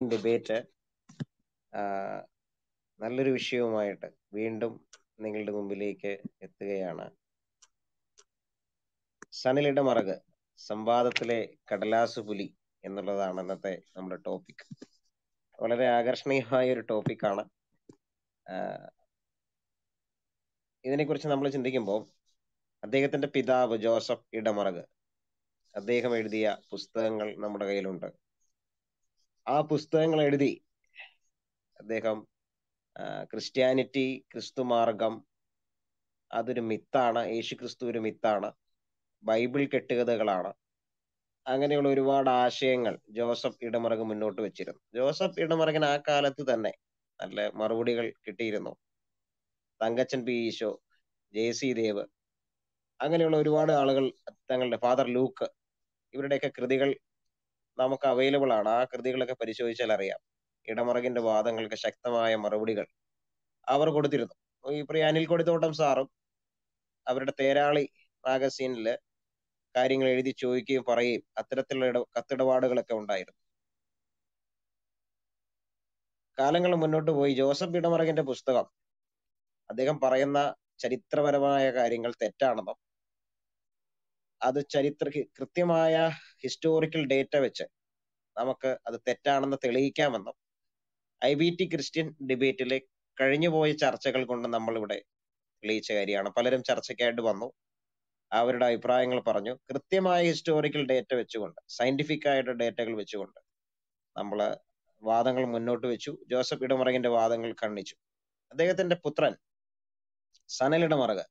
Debate നല്ലൊരു വിഷയവുമായിട്ട് വീണ്ടും നിങ്ങളുടെ മുമ്പിലേക്ക് എത്തുകയാണ്. സനിലിയുടെ മറക് സംവാദത്തിലെ കടലാസ് പുലി എന്നുള്ളതാണ് ഇന്നത്തെ നമ്മുടെ ടോപ്പിക് വളരെ ആകർഷണീയമായ ഒരു ടോപ്പിക്കാണ് ഇതിനെക്കുറിച്ച് നമ്മൾ ചിന്തിക്കുമ്പോൾ അദ്ദേഹത്തിന്റെ പിതാവ് ജോസഫ് ഇടമറക് അദ്ദേഹം എഴുതിയ പുസ്തകങ്ങൾ നമ്മുടെ കയ്യിലുണ്ട്. ആ പുസ്തകങ്ങൾ എഴുതി അദ്ദേഹം ക്രിസ്ത്യാനിറ്റി ക്രിസ്തു മാർഗം അതൊരു മിത്താണ് യേശു ക്രിസ്തു ഒരു മിത്താണ് ബൈബിൾ കെട്ടുകഥകളാണ്. അങ്ങനെയുള്ള ഒരുപാട് ആശയങ്ങൾ ജോസഫ് ഇടമറക് മുന്നോട്ട് വെച്ചിരുന്നു. ജോസഫ് ഇടമറകൻ ആ കാലത്ത് തന്നെ നല്ല മറുപടികൾ കിട്ടിയിരുന്നു. Thankachan P Esho J C Dev അങ്ങനെയുള്ള ഒരുപാട് ആളുകൾ തങ്ങളുടെ ഫാദർ ലൂക്ക് ഇവരുടെയൊക്കെ കൃതികൾ നമുക്ക് അവൈലബിൾ ആണ്. ആ കൃതികളൊക്കെ പരിശോധിച്ചാൽ അറിയാം. ഇടമറകിന്റെ വാദങ്ങൾക്ക് ശക്തമായ മറുപടികൾ അവർ കൊടുത്തിരുന്നു. ഈ പ്രിയ അനിൽ കൊടിത്തോട്ടം സാറും അവരുടെ തേരാളി മാഗസീനിൽ കാര്യങ്ങൾ എഴുതി ചോദിക്കുകയും പറയുകയും അത്തരത്തിലുള്ള ഇട കത്തിടപാടുകളൊക്കെ ഉണ്ടായിരുന്നു. കാലങ്ങൾ മുന്നോട്ട് പോയി. ജോസഫ് ഇടമറകിന്റെ പുസ്തകം അദ്ദേഹം പറയുന്ന ചരിത്രപരമായ കാര്യങ്ങൾ തെറ്റാണെന്നും അത് ചരിത്ര കൃത്യമായ ഹിസ്റ്റോറിക്കൽ ഡേറ്റ വെച്ച് നമുക്ക് അത് തെറ്റാണെന്ന് തെളിയിക്കാമെന്നും ഐ ബി ടി ക്രിസ്ത്യൻ ഡിബേറ്റിലെ കഴിഞ്ഞുപോയ ചർച്ചകൾ കൊണ്ട് നമ്മളിവിടെ തെളിയിച്ച കാര്യമാണ്. പലരും ചർച്ചയ്ക്കായിട്ട് വന്നു. അവരുടെ അഭിപ്രായങ്ങൾ പറഞ്ഞു. കൃത്യമായ ഹിസ്റ്റോറിക്കൽ ഡേറ്റ വെച്ചുകൊണ്ട് സയന്റിഫിക് ആയിട്ട് ഡേറ്റകൾ വെച്ചുകൊണ്ട് നമ്മൾ വാദങ്ങൾ മുന്നോട്ട് വെച്ചു. ജോസഫ് ഇടമുറകിന്റെ വാദങ്ങൾ ഖണ്ഡിച്ചു. അദ്ദേഹത്തിന്റെ പുത്രൻ സനൽ ഇടമുറക്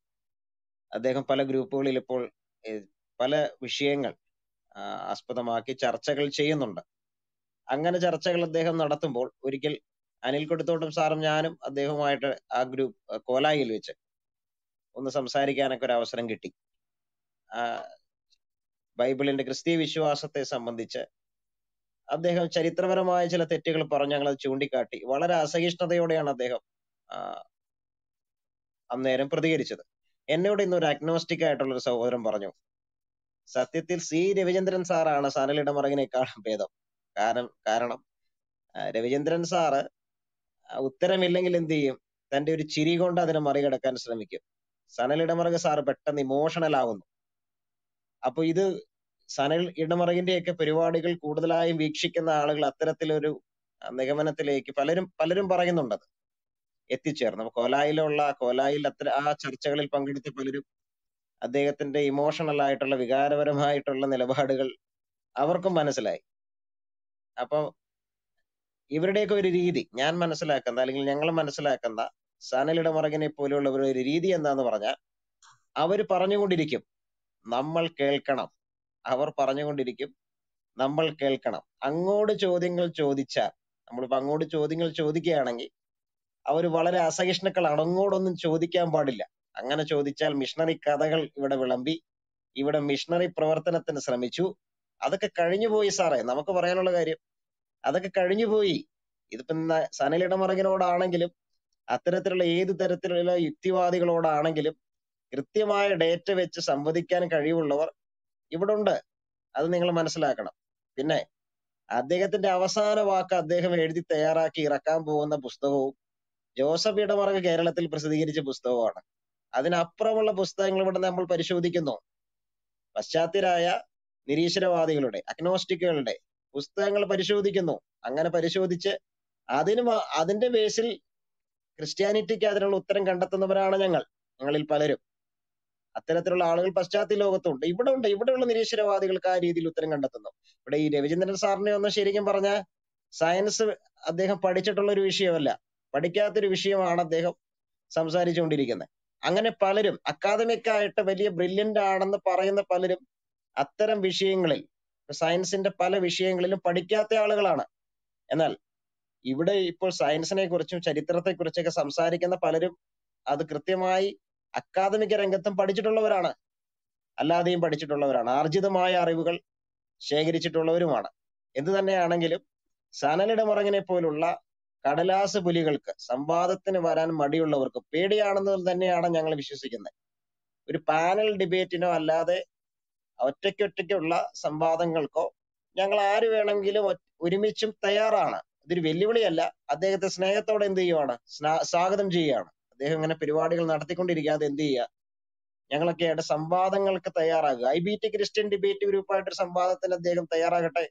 അദ്ദേഹം പല ഗ്രൂപ്പുകളിൽ ഇപ്പോൾ പല വിഷയങ്ങൾ ആസ്പദമാക്കി ചർച്ചകൾ ചെയ്യുന്നുണ്ട്. അങ്ങനെ ചർച്ചകൾ അദ്ദേഹം നടത്തുമ്പോൾ ഒരിക്കൽ അനിൽ കൊടുത്തോട്ടും സാറും ഞാനും അദ്ദേഹവുമായിട്ട് ആ ഗ്രൂപ്പ് കോലായിൽ വെച്ച് ഒന്ന് സംസാരിക്കാനൊക്കെ ഒരു അവസരം കിട്ടി. ബൈബിളിന്റെ ക്രിസ്തീയ വിശ്വാസത്തെ സംബന്ധിച്ച് അദ്ദേഹം ചരിത്രപരമായ ചില തെറ്റുകൾ പറഞ്ഞ് ഞങ്ങൾ അത് ചൂണ്ടിക്കാട്ടി. വളരെ അസഹിഷ്ണുതയോടെയാണ് അദ്ദേഹം അന്നേരം പ്രതികരിച്ചത്. എന്നോട് ഇന്ന് ഒരു അഗ്നോസ്റ്റിക് ആയിട്ടുള്ള ഒരു സഹോദരൻ പറഞ്ഞു സത്യത്തിൽ സി രവിചന്ദ്രൻ സാറാണ് സനലിടമറകിനേക്കാളും ഭേദം. കാരണം കാരണം രവിചന്ദ്രൻ സാറ് ഉത്തരമില്ലെങ്കിൽ എന്ത് ചെയ്യും? തന്റെ ഒരു ചിരി കൊണ്ട് അതിനെ മറികടക്കാൻ ശ്രമിക്കും. സനൽ സാർ പെട്ടെന്ന് ഇമോഷണൽ ആവുന്നു. അപ്പൊ ഇത് സനൽ ഇടമറകിന്റെയൊക്കെ പരിപാടികൾ കൂടുതലായും വീക്ഷിക്കുന്ന ആളുകൾ അത്തരത്തിലൊരു നിഗമനത്തിലേക്ക് പലരും പലരും പറയുന്നുണ്ടത് എത്തിച്ചേർന്നു. കോലായിലുള്ള കോലായിൽ അത്ര ആ ചർച്ചകളിൽ പങ്കെടുത്ത പലരും അദ്ദേഹത്തിന്റെ ഇമോഷണൽ ആയിട്ടുള്ള വികാരപരമായിട്ടുള്ള നിലപാടുകൾ അവർക്കും മനസ്സിലായി. അപ്പൊ ഇവരുടെയൊക്കെ ഒരു രീതി ഞാൻ മനസ്സിലാക്കുന്ന അല്ലെങ്കിൽ ഞങ്ങൾ മനസ്സിലാക്കുന്ന സനലിടമറകിനെ പോലെയുള്ള ഒരു രീതി എന്താന്ന് പറഞ്ഞാൽ അവർ പറഞ്ഞുകൊണ്ടിരിക്കും നമ്മൾ കേൾക്കണം. അവർ പറഞ്ഞുകൊണ്ടിരിക്കും നമ്മൾ കേൾക്കണം. അങ്ങോട്ട് ചോദ്യങ്ങൾ ചോദിച്ചാൽ നമ്മളിപ്പോ അങ്ങോട്ട് ചോദ്യങ്ങൾ ചോദിക്കുകയാണെങ്കിൽ അവർ വളരെ അസഹിഷ്ണുക്കളാണ്. അങ്ങോട്ടൊന്നും ചോദിക്കാൻ പാടില്ല. അങ്ങനെ ചോദിച്ചാൽ മിഷണറി കഥകൾ ഇവിടെ വിളമ്പി ഇവിടെ മിഷണറി പ്രവർത്തനത്തിന് ശ്രമിച്ചു. അതൊക്കെ കഴിഞ്ഞുപോയി സാറേ നമുക്ക് പറയാനുള്ള കാര്യം. അതൊക്കെ കഴിഞ്ഞുപോയി ഇതിപ്പോ സനലിടമറകിനോടാണെങ്കിലും അത്തരത്തിലുള്ള ഏത് തരത്തിലുള്ള യുക്തിവാദികളോടാണെങ്കിലും കൃത്യമായ ഡേറ്റ വെച്ച് സംവദിക്കാൻ കഴിവുള്ളവർ ഇവിടെ ഉണ്ട് അത് നിങ്ങൾ മനസ്സിലാക്കണം. പിന്നെ അദ്ദേഹത്തിന്റെ അവസാന വാക്ക് അദ്ദേഹം എഴുതി തയ്യാറാക്കി ഇറക്കാൻ പോകുന്ന പുസ്തകവും ജോസഫ് ഇടമറങ്ങ് കേരളത്തിൽ പ്രസിദ്ധീകരിച്ച പുസ്തകമാണ് അതിനപ്പുറമുള്ള പുസ്തകങ്ങൾ ഇവിടെ നമ്മൾ പരിശോധിക്കുന്നു. പശ്ചാത്യരായ നിരീശ്വരവാദികളുടെ അഗ്നോസ്റ്റിക്കുകളുടെ പുസ്തകങ്ങൾ പരിശോധിക്കുന്നു. അങ്ങനെ പരിശോധിച്ച് അതിന് അതിന്റെ ബേസിൽ ക്രിസ്ത്യാനിറ്റിക്ക് അതിനുള്ള ഉത്തരം കണ്ടെത്തുന്നവരാണ് ഞങ്ങൾ ഞങ്ങളിൽ പലരും. അത്തരത്തിലുള്ള ആളുകൾ പശ്ചാത്യ ലോകത്തുണ്ട്. ഇവിടെ ഉണ്ട് ഇവിടെയുള്ള നിരീശ്വരവാദികൾക്ക് ആ രീതിയിൽ ഉത്തരം കണ്ടെത്തുന്നു. ഇവിടെ ഈ രവിചന്ദ്രൻ സാറിനെ ഒന്ന് ശരിക്കും പറഞ്ഞ സയൻസ് അദ്ദേഹം പഠിച്ചിട്ടുള്ള ഒരു വിഷയമല്ല പഠിക്കാത്തൊരു വിഷയമാണ് അദ്ദേഹം സംസാരിച്ചുകൊണ്ടിരിക്കുന്നത്. അങ്ങനെ പലരും അക്കാദമിക് ആയിട്ട് വലിയ ബ്രില്യന്റ് ആണെന്ന് പറയുന്ന പലരും അത്തരം വിഷയങ്ങളിൽ സയൻസിന്റെ പല വിഷയങ്ങളിലും പഠിക്കാത്ത ആളുകളാണ്. എന്നാൽ ഇവിടെ ഇപ്പോൾ സയൻസിനെ കുറിച്ചും ചരിത്രത്തെ കുറിച്ചൊക്കെ സംസാരിക്കുന്ന പലരും അത് കൃത്യമായി അക്കാദമിക രംഗത്തും പഠിച്ചിട്ടുള്ളവരാണ്. അല്ലാതെയും പഠിച്ചിട്ടുള്ളവരാണ്. ആർജിതമായ അറിവുകൾ ശേഖരിച്ചിട്ടുള്ളവരുമാണ്. എന്ത് തന്നെയാണെങ്കിലും സനലിടമുറങ്ങിനെ പോലുള്ള കടലാസ് പുലികൾക്ക് സംവാദത്തിന് വരാൻ മടിയുള്ളവർക്ക് പേടിയാണെന്ന് തന്നെയാണ് ഞങ്ങൾ വിശ്വസിക്കുന്നത്. ഒരു പാനൽ ഡിബേറ്റിനോ അല്ലാതെ ഒറ്റയ്ക്കൊറ്റയ്ക്കുള്ള സംവാദങ്ങൾക്കോ ഞങ്ങൾ ആര് വേണമെങ്കിലും ഒരുമിച്ചും തയ്യാറാണ്. ഇതൊരു വെല്ലുവിളിയല്ല. അദ്ദേഹത്തെ സ്നേഹത്തോടെ എന്ത് ചെയ്യുവാണ്? സ്വാഗതം ചെയ്യുകയാണ്. അദ്ദേഹം ഇങ്ങനെ പരിപാടികൾ നടത്തിക്കൊണ്ടിരിക്കാതെ എന്ത് ചെയ്യുക? ഞങ്ങളൊക്കെ ആയിട്ട് സംവാദങ്ങൾക്ക് തയ്യാറാകുക. I B T Christian debate ഗ്രൂപ്പായിട്ട് സംവാദത്തിന് അദ്ദേഹം തയ്യാറാകട്ടെ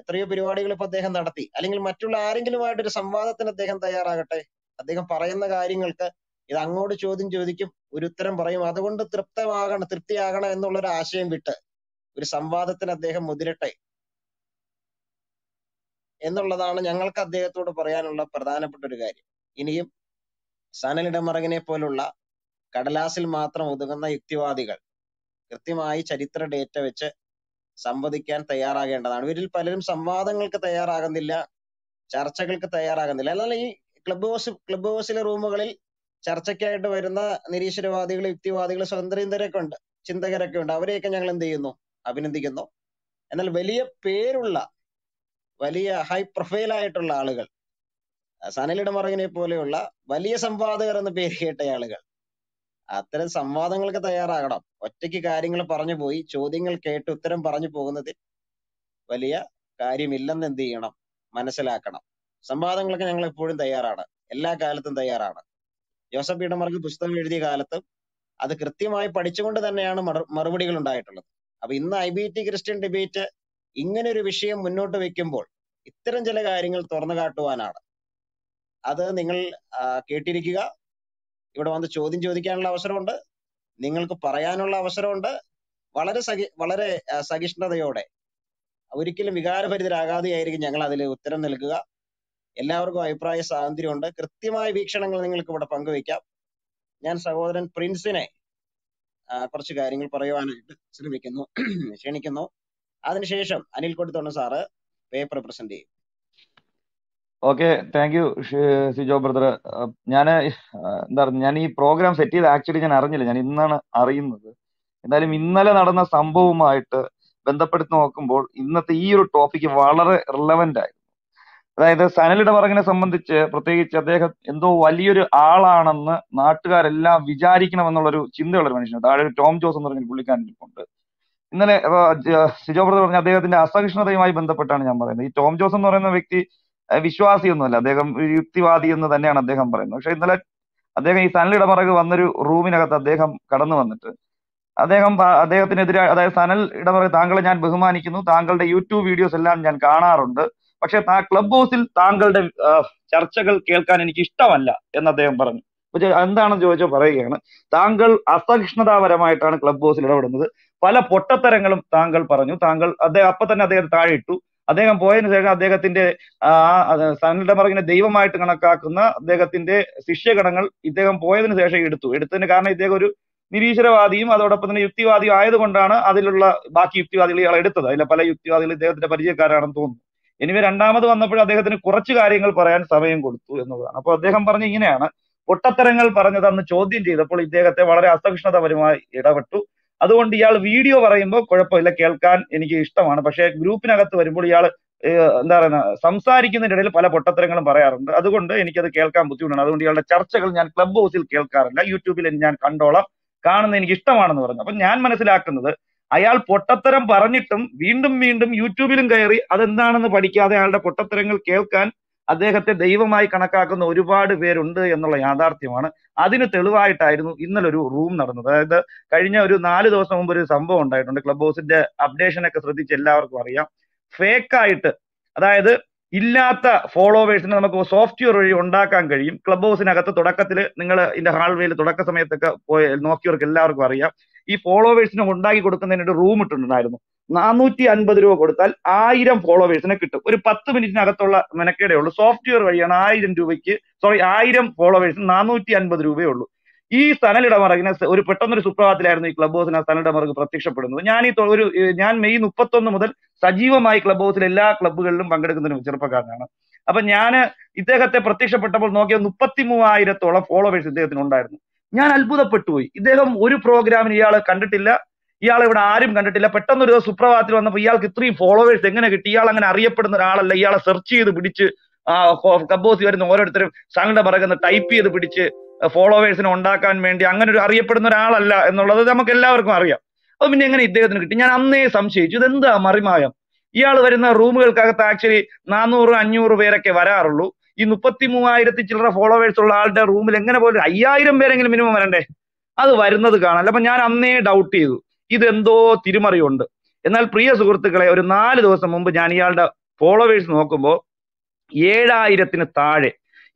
എത്രയോ പരിപാടികൾ ഇപ്പൊ അദ്ദേഹം നടത്തി. അല്ലെങ്കിൽ മറ്റുള്ള ആരെങ്കിലുമായിട്ടൊരു സംവാദത്തിന് അദ്ദേഹം തയ്യാറാകട്ടെ. അദ്ദേഹം പറയുന്ന കാര്യങ്ങൾക്ക് ഇത് അങ്ങോട്ട് ചോദ്യം ചോദിക്കും ഒരു ഉത്തരം പറയും. അതുകൊണ്ട് തൃപ്തമാകണം തൃപ്തിയാകണം എന്നുള്ള ഒരു ആശയം വിട്ട് ഒരു സംവാദത്തിന് അദ്ദേഹം മുതിരട്ടെ എന്നുള്ളതാണ് ഞങ്ങൾക്ക് അദ്ദേഹത്തോട് പറയാനുള്ള പ്രധാനപ്പെട്ട ഒരു കാര്യം. ഇനിയും സനലിടമറകിനെ പോലുള്ള കടലാസിൽ മാത്രം ഒതുങ്ങുന്ന യുക്തിവാദികൾ കൃത്യമായി ചരിത്ര ഡേറ്റ വെച്ച് സംവദിക്കാൻ തയ്യാറാകേണ്ടതാണ്. ഇവരിൽ പലരും സംവാദങ്ങൾക്ക് തയ്യാറാകുന്നില്ല ചർച്ചകൾക്ക് തയ്യാറാകുന്നില്ല. എന്നാൽ ഈ ക്ലബ് ഹൗസ് ക്ലബ് ഹൗസിലെ റൂമുകളിൽ ചർച്ചയ്ക്കായിട്ട് വരുന്ന നിരീശ്വരവാദികൾ യുക്തിവാദികൾ സ്വതന്ത്രരൊക്കെ ഉണ്ട് ചിന്തകരൊക്കെ ഉണ്ട്. അവരെയൊക്കെ ഞങ്ങൾ എന്ത് ചെയ്യുന്നു? അഭിനന്ദിക്കുന്നു. എന്നാൽ വലിയ പേരുള്ള വലിയ ഹൈ പ്രൊഫൈൽ ആയിട്ടുള്ള ആളുകൾ സനലിടമറകിനെ പോലെയുള്ള വലിയ സംവാദകർ എന്ന് പേര് കേട്ട ആളുകൾ അത്തരം സംവാദങ്ങൾക്ക് തയ്യാറാകണം. ഒറ്റയ്ക്ക് കാര്യങ്ങൾ പറഞ്ഞു പോയി ചോദ്യങ്ങൾ കേട്ട് ഉത്തരം പറഞ്ഞു പോകുന്നതിൽ വലിയ കാര്യമില്ലെന്ന് എന്ത് ചെയ്യണം? മനസ്സിലാക്കണം. സംവാദങ്ങൾക്ക് ഞങ്ങൾ എപ്പോഴും തയ്യാറാണ്. എല്ലാ കാലത്തും തയ്യാറാണ്. ജോസഫ് ഇടമർക്ക് പുസ്തകം എഴുതിയ കാലത്തും അത് കൃത്യമായി പഠിച്ചുകൊണ്ട് തന്നെയാണ് മറുപടികൾ ഉണ്ടായിട്ടുള്ളത്. അപ്പൊ ഇന്ന് I B T Christian debate ഇങ്ങനെ ഒരു വിഷയം മുന്നോട്ട് വെക്കുമ്പോൾ ഇത്തരം ചില കാര്യങ്ങൾ തുറന്നു കാട്ടുവാനാണ്. അത് നിങ്ങൾ കേട്ടിരിക്കുക. ഇവിടെ വന്ന് ചോദ്യം ചോദിക്കാനുള്ള അവസരമുണ്ട്. നിങ്ങൾക്ക് പറയാനുള്ള അവസരമുണ്ട്. വളരെ സഹി വളരെ സഹിഷ്ണുതയോടെ. ഒരിക്കലും വികാരഭരിതരാകാതെയായിരിക്കും ഞങ്ങൾ അതിൽ ഉത്തരം നൽകുക. എല്ലാവർക്കും അഭിപ്രായ സ്വാതന്ത്ര്യമുണ്ട്. കൃത്യമായ വീക്ഷണങ്ങൾ നിങ്ങൾക്ക് ഇവിടെ പങ്കുവയ്ക്കാം. ഞാൻ സഹോദരൻ പ്രിൻസിനെ കുറച്ച് കാര്യങ്ങൾ പറയുവാനായിട്ട് ശ്രമിക്കുന്നു ക്ഷണിക്കുന്നു. അതിനുശേഷം അനിൽ കൊടുത്തോണ്ട് സാറ് പേപ്പർ പ്രസന്റ് ചെയ്യും. Okay thank you Sijo brother ഞാൻ എന്താ പറയുക ഞാൻ ഈ പ്രോഗ്രാം സെറ്റ് ചെയ്ത് ആക്ച്വലി ഞാൻ അറിഞ്ഞില്ല. ഞാൻ ഇന്നാണ് അറിയുന്നത്. എന്തായാലും ഇന്നലെ നടന്ന സംഭവവുമായിട്ട് ബന്ധപ്പെടുത്തി നോക്കുമ്പോൾ ഇന്നത്തെ ഈ ഒരു ടോപ്പിക്ക് വളരെ റിലവന്റ് ആയി അതായത് പറങ്ങിനെ സംബന്ധിച്ച് പ്രത്യേകിച്ച് അദ്ദേഹം എന്തോ വലിയൊരു ആളാണെന്ന് നാട്ടുകാരെല്ലാം വിചാരിക്കണമെന്നുള്ളൊരു ചിന്തയുള്ള ഒരു മനുഷ്യൻ താഴെ ഒരു ടോം ജോസ് എന്ന് പറഞ്ഞ പുള്ളിക്കാരൻ ഇരിപ്പുണ്ട് ഇന്നലെ സിജോ ബ്രദർ പറഞ്ഞ അദ്ദേഹത്തിന്റെ അസഹിഷ്ണുതയുമായി ബന്ധപ്പെട്ടാണ് ഞാൻ പറയുന്നത്. ഈ ടോം ജോസ് എന്ന് പറയുന്ന വ്യക്തി വിശ്വാസിയൊന്നുമല്ല. അദ്ദേഹം യുക്തിവാദി എന്ന് തന്നെയാണ് അദ്ദേഹം പറയുന്നത്. പക്ഷെ ഇന്നലെ അദ്ദേഹം ഈ മറക് വന്നൊരു റൂമിനകത്ത് അദ്ദേഹം കടന്നു വന്നിട്ട് അദ്ദേഹം അദ്ദേഹത്തിനെതിരെ അതായത് സനൽ ഇടമറക് താങ്കളെ ഞാൻ ബഹുമാനിക്കുന്നു. താങ്കളുടെ യൂട്യൂബ് വീഡിയോസ് എല്ലാം ഞാൻ കാണാറുണ്ട്. പക്ഷെ ആ ക്ലബ് ഹൗസിൽ താങ്കളുടെ ചർച്ചകൾ കേൾക്കാൻ എനിക്ക് ഇഷ്ടമല്ല എന്ന് അദ്ദേഹം പറഞ്ഞു. എന്താണെന്ന് ചോദിച്ചാൽ പറയുകയാണ്? താങ്കൾ അസഹിഷ്ണുതാപരമായിട്ടാണ് ക്ലബ് ഹൗസിൽ ഇടപെടുന്നത്. പല പൊട്ടത്തരങ്ങളും താങ്കൾ പറഞ്ഞു. താങ്കൾ അദ്ദേഹം അപ്പൊ തന്നെ അദ്ദേഹത്തെ താഴെ ഇട്ടു. അദ്ദേഹം പോയതിനു ശേഷം അദ്ദേഹത്തിന്റെ ആ സനലിന്റെ ദൈവമായിട്ട് കണക്കാക്കുന്ന അദ്ദേഹത്തിന്റെ ശിഷ്യഗണങ്ങൾ ഇദ്ദേഹം പോയതിനു ശേഷം എടുത്തു. എടുത്തതിന് കാരണം ഇദ്ദേഹം ഒരു നിരീശ്വരവാദിയും അതോടൊപ്പം തന്നെ യുക്തിവാദിയും ആയതുകൊണ്ടാണ് അതിലുള്ള ബാക്കി യുക്തിവാദികൾ ഇയാൾ എടുത്തത്. അതിലെ പല യുക്തിവാദികൾ ഇദ്ദേഹത്തിന്റെ പരിചയക്കാരാണെന്ന് തോന്നുന്നു. എനിവേ രണ്ടാമത് വന്നപ്പോൾ അദ്ദേഹത്തിന് കുറച്ച് കാര്യങ്ങൾ പറയാൻ സമയം കൊടുത്തു എന്നുള്ളതാണ്. അപ്പൊ അദ്ദേഹം പറഞ്ഞ ഇങ്ങനെയാണ്. പൊട്ടത്തരങ്ങൾ പറഞ്ഞത് അന്ന് ചോദ്യം ചെയ്തപ്പോൾ ഇദ്ദേഹത്തെ വളരെ അസഹിഷ്ണുതപരമായി ഇടപെട്ടു. അതുകൊണ്ട് ഇയാൾ വീഡിയോ പറയുമ്പോൾ കുഴപ്പമില്ല കേൾക്കാൻ എനിക്ക് ഇഷ്ടമാണ്. പക്ഷേ ഗ്രൂപ്പിനകത്ത് വരുമ്പോൾ ഇയാൾ എന്താ പറയുക സംസാരിക്കുന്നതിന്റെ ഇടയിൽ പല പൊട്ടത്തരങ്ങളും പറയാറുണ്ട്. അതുകൊണ്ട് എനിക്കത് കേൾക്കാൻ ബുദ്ധിമുട്ടാണ്. അതുകൊണ്ട് ഇയാളുടെ ചർച്ചകൾ ഞാൻ ക്ലബ് ഹൗസിൽ കേൾക്കാറില്ല. യൂട്യൂബിൽ ഞാൻ കണ്ടോളാം. കാണുന്നത് എനിക്ക് ഇഷ്ടമാണെന്ന് പറഞ്ഞു. അപ്പൊ ഞാൻ മനസ്സിലാക്കുന്നത് അയാൾ പൊട്ടത്തരം പറഞ്ഞിട്ടും വീണ്ടും വീണ്ടും യൂട്യൂബിലും കയറി അതെന്താണെന്ന് പഠിക്കാതെ അയാളുടെ പൊട്ടത്തരങ്ങൾ കേൾക്കാൻ അദ്ദേഹത്തെ ദൈവമായി കണക്കാക്കുന്ന ഒരുപാട് പേരുണ്ട് എന്നുള്ള യാഥാർത്ഥ്യമാണ്. അതിന് തെളിവായിട്ടായിരുന്നു ഇന്നലെ ഒരു റൂം നടന്നത്. അതായത് കഴിഞ്ഞ ഒരു നാല് ദിവസം മുമ്പ് ഒരു സംഭവം ഉണ്ടായിട്ടുണ്ട്. ക്ലബ് ഹൗസിന്റെ അപ്ഡേഷൻ ഒക്കെ ശ്രദ്ധിച്ച് എല്ലാവർക്കും അറിയാം. ഫേക്കായിട്ട് അതായത് ഇല്ലാത്ത ഫോളോവേഴ്സിനെ നമുക്ക് സോഫ്റ്റ്വെയർ വഴി ഉണ്ടാക്കാൻ കഴിയും. ക്ലബ് ഹൗസിനകത്ത് തുടക്കത്തിൽ നിങ്ങൾ ഇതിന്റെ ഹാൾവേയിൽ തുടക്ക സമയത്തൊക്കെ പോയി നോക്കിയവർക്ക് എല്ലാവർക്കും അറിയാം. ഈ ഫോളോവേഴ്സിനെ ഉണ്ടാക്കി കൊടുക്കുന്നതിന് ഒരു റൂം ഇട്ടിട്ടുണ്ടായിരുന്നു. നാനൂറ്റി അൻപത് രൂപ കൊടുത്താൽ ആയിരം ഫോളോവേഴ്സിനെ കിട്ടും. ഒരു പത്ത് മിനിറ്റിനകത്തുള്ള മെനക്കേടേ ഉള്ളൂ. സോഫ്റ്റ്വെയർ വഴിയാണ് ആയിരം രൂപയ്ക്ക് സോറി ആയിരം ഫോളോവേഴ്സിന് നാനൂറ്റി അൻപത് രൂപയേ ഉള്ളൂ. ഈ സനലിടമറകിനെ ഒരു പെട്ടെന്നൊരു സുപ്രഭാതത്തിലായിരുന്നു ഈ ക്ലബ് ഹൗസിന് ആ സനലിടമറക് പ്രത്യക്ഷപ്പെടുന്നത്. ഞാൻ ഈ ഒരു ഞാൻ മെയ് മുപ്പത്തൊന്ന് മുതൽ സജീവമായി ക്ലബ് ഹൗസിൽ എല്ലാ ക്ലബ്ബുകളിലും പങ്കെടുക്കുന്ന ഒരു ചെറുപ്പക്കാരനാണ്. അപ്പൊ ഞാൻ ഇദ്ദേഹത്തെ പ്രത്യക്ഷപ്പെട്ടപ്പോൾ നോക്കിയ മുപ്പത്തി മൂവായിരത്തോളം ഫോളോവേഴ്സ് ഇദ്ദേഹത്തിന് ഉണ്ടായിരുന്നു. ഞാൻ അത്ഭുതപ്പെട്ടു പോയി. ഇദ്ദേഹം ഒരു പ്രോഗ്രാമിന് ഇയാൾ കണ്ടിട്ടില്ല. ഇയാൾ ഇവിടെ ആരും കണ്ടിട്ടില്ല. പെട്ടെന്ന് ഒരു സുപ്രഭാതത്തിൽ വന്നപ്പോൾ ഇയാൾക്ക് ഇത്രയും ഫോളോവേഴ്സ് എങ്ങനെ കിട്ടി? ഇയാൾ അങ്ങനെ അറിയപ്പെടുന്ന ഒരാളല്ല. ഇയാളെ സെർച്ച് ചെയ്ത് പിടിച്ച് ക്ലബ് ഹൗസിൽ വരുന്ന ഓരോരുത്തരും സംഘടന പറയുന്ന ടൈപ്പ് ചെയ്ത് പിടിച്ച് ഫോളോവേഴ്സിനെ ഉണ്ടാക്കാൻ വേണ്ടി അങ്ങനെ ഒരു അറിയപ്പെടുന്ന ഒരാളല്ല എന്നുള്ളത് നമുക്ക് എല്ലാവർക്കും അറിയാം. അത് പിന്നെ എങ്ങനെ ഇദ്ദേഹത്തിന് കിട്ടി? ഞാൻ അന്നേ സംശയിച്ചു. ഇതെന്താ മറിമായം? ഇയാൾ വരുന്ന റൂമുകൾക്കകത്ത് ആക്ച്വലി നാനൂറ് അഞ്ഞൂറ് പേരൊക്കെ വരാറുള്ളൂ. ഈ മുപ്പത്തി മൂവായിരത്തി ചില്ലറ ഫോളോവേഴ്സ് ഉള്ള ആളുടെ റൂമിൽ എങ്ങനെ പോലും അയ്യായിരം പേരെങ്കിലും മിനിമം വരണ്ടേ? അത് വരുന്നത് കാണാൻ. അപ്പൊ ഞാൻ അന്നേ ഡൗട്ട് ചെയ്തു. ഇതെന്തോ തിരിമറിയുണ്ട്. എന്നാൽ പ്രിയ സുഹൃത്തുക്കളെ ഒരു നാല് ദിവസം മുമ്പ് ഞാൻ ഇയാളുടെ ഫോളോവേഴ്സ് നോക്കുമ്പോൾ ഏഴായിരത്തിന് താഴെ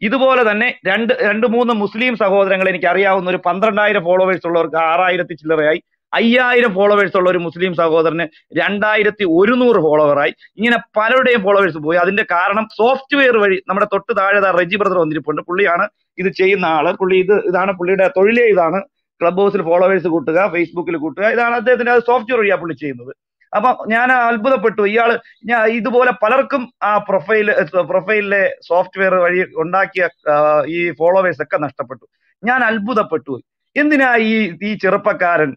ഇതുപോലെ തന്നെ രണ്ട് രണ്ട് മൂന്ന് മുസ്ലിം സഹോദരങ്ങൾ എനിക്ക് അറിയാവുന്ന ഒരു പന്ത്രണ്ടായിരം ഫോളോവേഴ്സ് ഉള്ളവർക്ക് ആറായിരത്തി ചില്ലറയായി. അയ്യായിരം ഫോളോവേഴ്സ് ഉള്ള ഒരു മുസ്ലിം സഹോദരന് രണ്ടായിരത്തി ഒരുന്നൂറ് ഫോളോവറായി ഇങ്ങനെ പലരുടെയും ഫോളോവേഴ്സ് പോയി. അതിന്റെ കാരണം സോഫ്റ്റ്വെയർ വഴി നമ്മുടെ തൊട്ട് താഴെ റെജി ബ്രദർ വന്നിരിപ്പുണ്ട്. പുള്ളിയാണ് ഇത് ചെയ്യുന്ന ആൾ. പുള്ളി ഇത് ഇതാണ് പുള്ളിയുടെ തൊഴിലേ ഇതാണ്. ക്ലബ് ഹൗസിൽ ഫോളോവേഴ്സ് കൂട്ടുക ഫേസ്ബുക്കിൽ കൂട്ടുക. ഇതാണ് അദ്ദേഹത്തിന്റെ സോഫ്റ്റ്വെയർ വഴിയാണ് പുള്ളി ചെയ്യുന്നത്. അപ്പൊ ഞാൻ അത്ഭുതപ്പെട്ടു. ഇയാൾ ഞാൻ ഇതുപോലെ പലർക്കും ആ പ്രൊഫൈൽ പ്രൊഫൈലിലെ സോഫ്റ്റ്വെയർ വഴി ഉണ്ടാക്കിയ ഈ ഫോളോവേഴ്സ് ഒക്കെ നഷ്ടപ്പെട്ടു. ഞാൻ അത്ഭുതപ്പെട്ടു എന്തിനാ ഈ ഈ ചെറുപ്പക്കാരൻ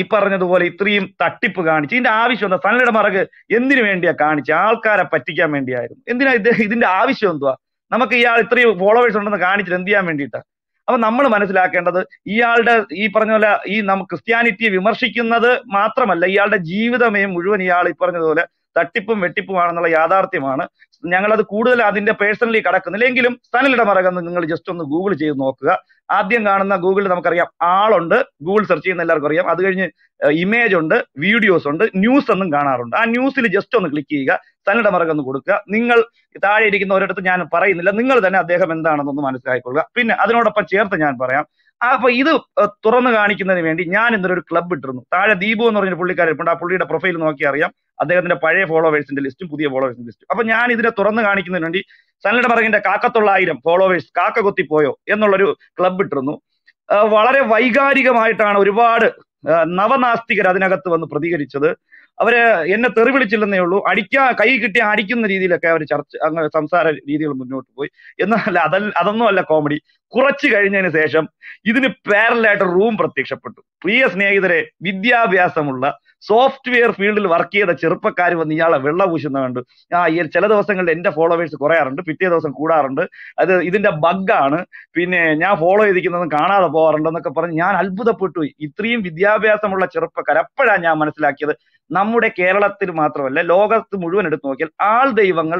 ഈ പറഞ്ഞതുപോലെ ഇത്രയും തട്ടിപ്പ് കാണിച്ചു ഇതിന്റെ ആവശ്യം എന്താ? സനലയുടെ മറക് എന്തിനു വേണ്ടിയാ കാണിച്ചു? ആൾക്കാരെ പറ്റിക്കാൻ വേണ്ടിയായിരുന്നു. എന്തിനാ ഇത്? ഇതിന്റെ ആവശ്യം എന്തുവാ? നമുക്ക് ഇയാൾ ഇത്രയും ഫോളോവേഴ്സ് ഉണ്ടെന്ന് കാണിച്ചിട്ട് എന്ത് ചെയ്യാൻ വേണ്ടിയിട്ടാ? അപ്പൊ നമ്മൾ മനസ്സിലാക്കേണ്ടത് ഇയാളുടെ ഈ പറഞ്ഞ പോലെ ഈ നമ്മ ക്രിസ്ത്യാനിറ്റിയെ വിമർശിക്കുന്നത് മാത്രമല്ല ഇയാളുടെ ജീവിതമേ മുഴുവൻ ഇയാൾ ഈ പറഞ്ഞതുപോലെ തട്ടിപ്പും വെട്ടിപ്പുമാണെന്നുള്ള യാഥാർത്ഥ്യമാണ്. ഞങ്ങളത് കൂടുതൽ അതിന്റെ പേഴ്സണലി കടക്കുന്നില്ല. എങ്കിലും സനലിയുടെ മറകെന്ന് നിങ്ങൾ ജസ്റ്റ് ഒന്ന് ഗൂഗിൾ ചെയ്ത് നോക്കുക. ആദ്യം കാണുന്ന ഗൂഗിളിൽ നമുക്കറിയാം ആളുണ്ട്. ഗൂഗിൾ സെർച്ച് ചെയ്യുന്ന എല്ലാവർക്കും അറിയാം. അത് കഴിഞ്ഞ് ഇമേജ് ഉണ്ട് വീഡിയോസ് ഉണ്ട് ന്യൂസ് എന്നും കാണാറുണ്ട്. ആ ന്യൂസിൽ ജസ്റ്റ് ഒന്ന് ക്ലിക്ക് ചെയ്യുക. ഒന്ന് കൊടുക്കുക. നിങ്ങൾ താഴെ ഇരിക്കുന്ന ഒരിടത്ത് ഞാൻ പറയുന്നില്ല. നിങ്ങൾ തന്നെ അദ്ദേഹം എന്താണെന്നൊന്ന് മനസ്സിലാക്കിക്കൊള്ളുക. പിന്നെ അതിനോടൊപ്പം ചേർത്ത് ഞാൻ പറയാം. അപ്പൊ ഇത് തുറന്നു കാണിക്കുന്നതിന് വേണ്ടി ഞാൻ ഇന്നലെ ഒരു ക്ലബ്ബ് ഇട്ടിരുന്നു. താഴെ ദീപു എന്ന് പറഞ്ഞ പുള്ളിക്കാരുണ്ട് ആ പുള്ളിയുടെ പ്രൊഫൈൽ നോക്കി അറിയാം. അദ്ദേഹത്തിന്റെ പഴയ ഫോളോവേഴ്സിന്റെ ലിസ്റ്റും പുതിയ ഫോളോവേഴ്സിന്റെ ലിസ്റ്റും അപ്പൊ ഞാൻ ഇതിനെ തുറന്നു കാണിക്കുന്നതിന് വേണ്ടി സനലിയുടെ പറകിന്റെ കാക്കത്തൊള്ളായിരം ഫോളോവേഴ്സ് കാക്ക കൊത്തിപ്പോയോ എന്നുള്ളൊരു ക്ലബ്ബ് ഇട്ടിരുന്നു. വളരെ വൈകാരികമായിട്ടാണ് ഒരുപാട് നവനാസ്തികർ അതിനകത്ത് വന്ന് പ്രതികരിച്ചത്. അവർ എന്നെ തെറി വിളിച്ചില്ലെന്നേ ഉള്ളൂ. അടിക്കാ കൈ കിട്ടി അടിക്കുന്ന രീതിയിലൊക്കെ അവർ ചർച്ച അങ്ങനെ സംസാര രീതികൾ മുന്നോട്ട് പോയി. എന്നല്ല അതല്ല അതൊന്നും അല്ല കോമഡി. കുറച്ച് കഴിഞ്ഞതിന് ശേഷം ഇതിന് പാരലായിട്ട് റൂം പ്രത്യക്ഷപ്പെട്ടു. പ്രിയ സ്നേഹിതരെ വിദ്യാഭ്യാസമുള്ള സോഫ്റ്റ്വെയർ ഫീൽഡിൽ വർക്ക് ചെയ്ത ചെറുപ്പക്കാർ വന്ന് ഇയാളെ വെള്ള പൂശുന്ന കണ്ടു. ആ ചില ദിവസങ്ങളിൽ എന്റെ ഫോളോവേഴ്സ് കുറയാറുണ്ട്. പിറ്റേ ദിവസം കൂടാറുണ്ട്. അത് ഇതിന്റെ ബഗ്ഗാണ് പിന്നെ ഞാൻ ഫോളോ ചെയ്തിരിക്കുന്നതും കാണാതെ പോകാറുണ്ട് എന്നൊക്കെ പറഞ്ഞ് ഞാൻ അത്ഭുതപ്പെട്ടു. ഇത്രയും വിദ്യാഭ്യാസമുള്ള ചെറുപ്പക്കാർ അപ്പോഴാണ് ഞാൻ മനസ്സിലാക്കിയത്. നമ്മുടെ കേരളത്തിൽ മാത്രമല്ല ലോകത്ത് മുഴുവൻ എടുത്തു നോക്കിയാൽ ആൾ ദൈവങ്ങൾ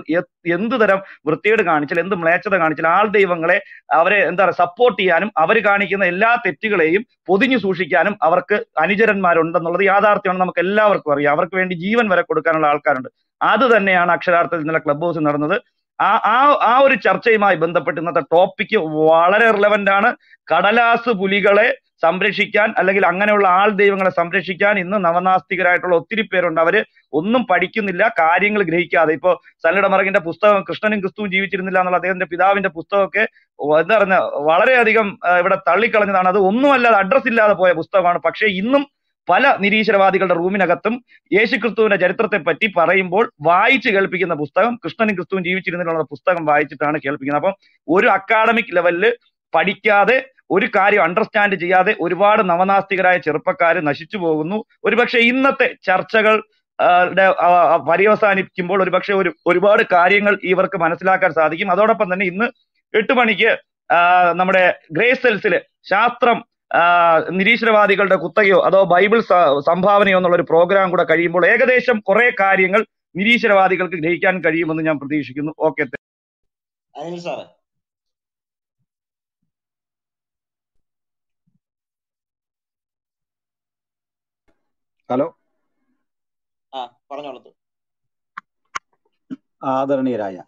എന്ത് തരം വൃത്തികേട് കാണിച്ചാൽ എന്ത് മ്ലേച്ഛത കാണിച്ചാൽ ആൾ ദൈവങ്ങളെ അവരെ എന്താ പറയുക സപ്പോർട്ട് ചെയ്യാനും അവർ കാണിക്കുന്ന എല്ലാ തെറ്റുകളെയും പൊതിഞ്ഞു സൂക്ഷിക്കാനും അവർക്ക് അനുചരന്മാരുണ്ടെന്നുള്ളത് യാഥാർത്ഥ്യമാണ് നമുക്ക് എല്ലാവർക്കും അറിയാം. അവർക്ക് വേണ്ടി ജീവൻ വരെ കൊടുക്കാനുള്ള ആൾക്കാരുണ്ട്. അത് തന്നെയാണ് അക്ഷരാർത്ഥത്തിൽ ഇന്നലെ ക്ലബ് ഹൗസിൽ നടന്നത്. ആ ആ ആ ഒരു ചർച്ചയുമായി ബന്ധപ്പെട്ട് ഇന്നത്തെ ടോപ്പിക്ക് വളരെ റിലവന്റ് ആണ്. കടലാസ് പുലികളെ സംരക്ഷിക്കാൻ അല്ലെങ്കിൽ അങ്ങനെയുള്ള ആൾ ദൈവങ്ങളെ സംരക്ഷിക്കാൻ ഇന്ന് നവനാസ്തികരായിട്ടുള്ള ഒത്തിരി പേരുണ്ട്. അവർ ഒന്നും പഠിക്കുന്നില്ല കാര്യങ്ങൾ ഗ്രഹിക്കാതെ. ഇപ്പോ സലിയുടെ മറകിന്റെ പുസ്തകം കൃഷ്ണനും ക്രിസ്തുവും ജീവിച്ചിരുന്നില്ല എന്നുള്ള അദ്ദേഹത്തിന്റെ പിതാവിന്റെ പുസ്തകമൊക്കെ എന്താ പറഞ്ഞ വളരെയധികം ഇവിടെ തള്ളിക്കളഞ്ഞതാണ്. അത് ഒന്നുമല്ലാതെ അഡ്രസ് ഇല്ലാതെ പോയ പുസ്തകമാണ്. പക്ഷേ ഇന്നും പല നിരീശ്വരവാദികളുടെ റൂമിനകത്തും യേശുക്രിസ്തുവിന്റെ ചരിത്രത്തെ പറ്റി പറയുമ്പോൾ വായിച്ച് കേൾപ്പിക്കുന്ന പുസ്തകം കൃഷ്ണനും ക്രിസ്തുവും ജീവിച്ചിരുന്നിട്ടുള്ള പുസ്തകം വായിച്ചിട്ടാണ് കേൾപ്പിക്കുന്നത്. അപ്പം ഒരു അക്കാഡമിക് ലെവലിൽ പഠിക്കാതെ ഒരു കാര്യം അണ്ടർസ്റ്റാൻഡ് ചെയ്യാതെ ഒരുപാട് നവനാസ്തികരായ ചെറുപ്പക്കാർ നശിച്ചു പോകുന്നു. ഒരുപക്ഷെ ഇന്നത്തെ ചർച്ചകൾ പര്യവസാനിക്കുമ്പോൾ ഒരുപക്ഷെ ഒരു ഒരുപാട് കാര്യങ്ങൾ ഇവർക്ക് മനസ്സിലാക്കാൻ സാധിക്കും. അതോടൊപ്പം തന്നെ ഇന്ന് എട്ട് മണിക്ക് നമ്മുടെ ഗ്രേസ് സെൽസിൽ ശാസ്ത്രം നിരീശ്വരവാദികളുടെ കുത്തകയോ അതോ ബൈബിൾ സംഭാവനയോ എന്നുള്ള ഒരു പ്രോഗ്രാം കൂടെ കഴിയുമ്പോൾ ഏകദേശം കുറെ കാര്യങ്ങൾ നിരീശ്വരവാദികൾക്ക് ഗ്രഹിക്കാൻ കഴിയുമെന്ന് ഞാൻ പ്രതീക്ഷിക്കുന്നു. Okay sir. ഹലോ. ആ പറഞ്ഞോളൂ. ആദരണീയരായ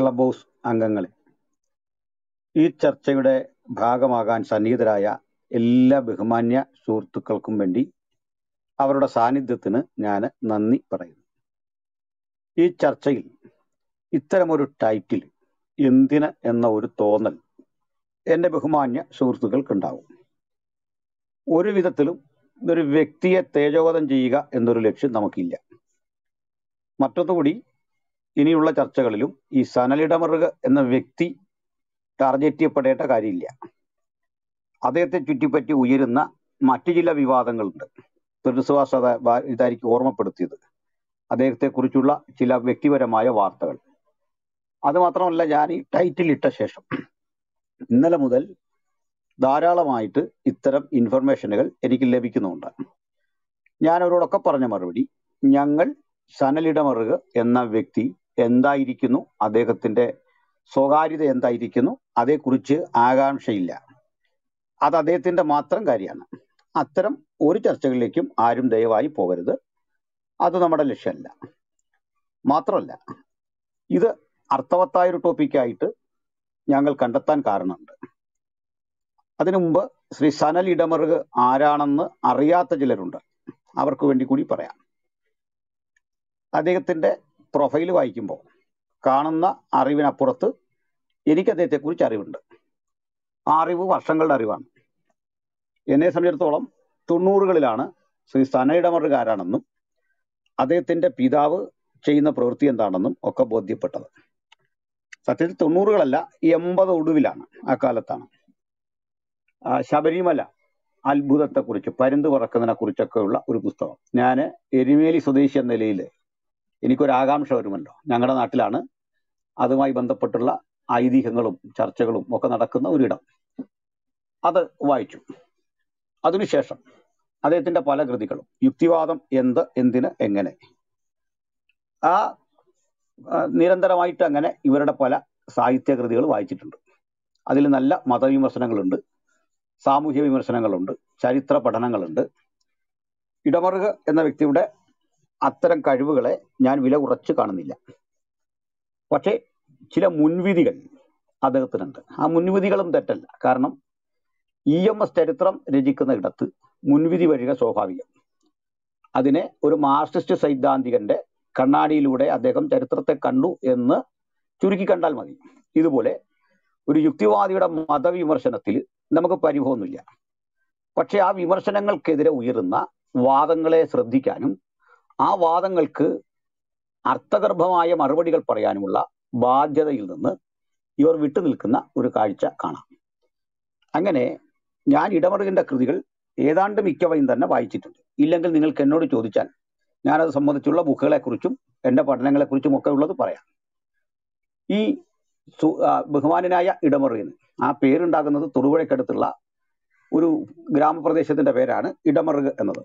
ക്ലബ് ഹൗസ് അംഗങ്ങളെ ഈ ചർച്ചയുടെ ഭാഗമാകാൻ സന്നിഹിതരായ എല്ലാ ബഹുമാന്യ സുഹൃത്തുക്കൾക്കും വേണ്ടി അവരുടെ സാന്നിധ്യത്തിന് ഞാൻ നന്ദി പറയുന്നു. ഈ ചർച്ചയിൽ ഇത്തരമൊരു ടൈറ്റിൽ എന്തിന് എന്ന ഒരു തോന്നൽ എന്റെ ബഹുമാന്യ സുഹൃത്തുക്കൾക്കുണ്ടാവും. ഒരു വിധത്തിലും ഒരു വ്യക്തിയെ തേജോവധം ചെയ്യുക എന്നൊരു ലക്ഷ്യം നമുക്കില്ല. മറ്റൊന്നുകൂടി ഇനിയുള്ള ചർച്ചകളിലും ഈ സനലിടമറുക എന്ന വ്യക്തി ടാർഗറ്റ് ചെയ്യപ്പെടേണ്ട കാര്യമില്ല. അദ്ദേഹത്തെ ചുറ്റിപ്പറ്റി ഉയരുന്ന മറ്റു ചില വിവാദങ്ങളുണ്ട്. വാ- ഇതായിരിക്കും ഓർമ്മപ്പെടുത്തിയത്. അദ്ദേഹത്തെക്കുറിച്ചുള്ള ചില വ്യക്തിപരമായ വാർത്തകൾ. അത് മാത്രമല്ല ഞാൻ ഈ ടൈറ്റിൽ ഇട്ട ശേഷം ഇന്നലെ മുതൽ ധാരാളമായിട്ട് ഇത്തരം ഇൻഫർമേഷനുകൾ എനിക്ക് ലഭിക്കുന്നുണ്ട്. ഞാൻ അവരോടൊക്കെ പറഞ്ഞ മറുപടി ഞങ്ങൾ സനലിടമറുക എന്ന വ്യക്തി എന്തായിരിക്കുന്നു? അദ്ദേഹത്തിന്റെ സ്വകാര്യത എന്തായിരിക്കുന്നു? അതേക്കുറിച്ച് ആകാംക്ഷയില്ല. അത് അദ്ദേഹത്തിന്റെ മാത്രം കാര്യമാണ്. അത്തരം ഒരു ചർച്ചകളിലേക്കും ആരും ദയവായി പോകരുത്. അത് നമ്മുടെ ലക്ഷ്യമല്ല. മാത്രമല്ല ഇത് അർത്ഥവത്തായ ഒരു ടോപ്പിക്കായിട്ട് ഞങ്ങൾ കണ്ടെത്താൻ കാരണമുണ്ട്. അതിനു മുമ്പ് ശ്രീ സനൽ ഇടമറുക് ആരാണെന്ന് അറിയാത്ത ചിലരുണ്ട്. അവർക്ക് വേണ്ടി കൂടി പറയാം. അദ്ദേഹത്തിന്റെ പ്രൊഫൈൽ വായിക്കുമ്പോൾ കാണുന്ന അറിവിനപ്പുറത്ത് എനിക്ക് അദ്ദേഹത്തെക്കുറിച്ച് അറിവുണ്ട്. ആ അറിവ് വർഷങ്ങളുടെ അറിവാണ്. എന്നെ സംബന്ധിച്ചിടത്തോളം തൊണ്ണൂറുകളിലാണ് ശ്രീ സനയിടമറുക് ആരാണെന്നും അദ്ദേഹത്തിന്റെ പിതാവ് ചെയ്യുന്ന പ്രവൃത്തി എന്താണെന്നും ഒക്കെ ബോധ്യപ്പെട്ടത്. സത്യത്തിൽ തൊണ്ണൂറുകളല്ല എൺപത് ഒടുവിലാണ് ആ കാലത്താണ്. ശബരിമല അത്ഭുതത്തെക്കുറിച്ച് പരുന്ത് പറക്കുന്നതിനെ കുറിച്ചൊക്കെയുള്ള ഒരു പുസ്തകം. ഞാൻ എരുമേലി സ്വദേശി എന്ന നിലയിൽ എനിക്കൊരു ആകാംക്ഷ വരുമല്ലോ. ഞങ്ങളുടെ നാട്ടിലാണ് അതുമായി ബന്ധപ്പെട്ടുള്ള ഐതിഹ്യങ്ങളും ചർച്ചകളും ഒക്കെ നടക്കുന്ന ഒരിടം. അത് വായിച്ചു. അതിനുശേഷം അദ്ദേഹത്തിന്റെ പല കൃതികളും. യുക്തിവാദം എന്ത് എന്തിന് എങ്ങനെ? ആ നിരന്തരമായിട്ട് അങ്ങനെ ഇവരുടെ പല സാഹിത്യ കൃതികൾ വായിച്ചിട്ടുണ്ട്. അതിൽ നല്ല മതവിമർശനങ്ങളുണ്ട് സാമൂഹ്യ വിമർശനങ്ങളുണ്ട് ചരിത്ര പഠനങ്ങളുണ്ട്. ഇടമറുക എന്ന വ്യക്തിയുടെ അത്തരം കഴിവുകളെ ഞാൻ വില കുറച്ച് കാണുന്നില്ല. പക്ഷേ ചില മുൻവിധികൾ അദ്ദേഹത്തിനുണ്ട്. ആ മുൻവിധികളും തെറ്റല്ല. കാരണം ഇ എം എസ് ചരിത്രം രചിക്കുന്ന ഇടത്ത് മുൻവിധി വരിക സ്വാഭാവികം. അതിനെ ഒരു മാർക്സിസ്റ്റ് സൈദ്ധാന്തികന്റെ കണ്ണാടിയിലൂടെ അദ്ദേഹം ചരിത്രത്തെ കണ്ടു എന്ന് ചുരുക്കി കണ്ടാൽ മതി. ഇതുപോലെ ഒരു യുക്തിവാദിയുടെ മതവിമർശനത്തിൽ നമുക്ക് പരിഭവമൊന്നുമില്ല. പക്ഷെ ആ വിമർശനങ്ങൾക്കെതിരെ ഉയരുന്ന വാദങ്ങളെ ശ്രദ്ധിക്കാനും ആ വാദങ്ങൾക്ക് അർത്ഥഗർഭമായ മറുപടികൾ പറയാനുമുള്ള ബാധ്യതയിൽ നിന്ന് ഇവർ വിട്ടുനിൽക്കുന്ന ഒരു കാഴ്ച കാണാം. അങ്ങനെ ഞാൻ ഇടമറുകിന്റെ കൃതികൾ ഏതാണ്ട് മിക്കവയും തന്നെ വായിച്ചിട്ടുണ്ട്. ഇല്ലെങ്കിൽ നിങ്ങൾക്ക് എന്നോട് ചോദിച്ചാൽ ഞാനത് സംബന്ധിച്ചുള്ള ബുക്കുകളെക്കുറിച്ചും എന്റെ പഠനങ്ങളെക്കുറിച്ചും ഒക്കെ ഉള്ളത് പറയാം. ഈ ബഹുമാനനായ ഇടമറുകിന് ആ പേരുണ്ടാകുന്നത് തൊടുപുഴയ്ക്കടുത്തുള്ള ഒരു ഗ്രാമപ്രദേശത്തിന്റെ പേരാണ് ഇടമറുക് എന്നത്.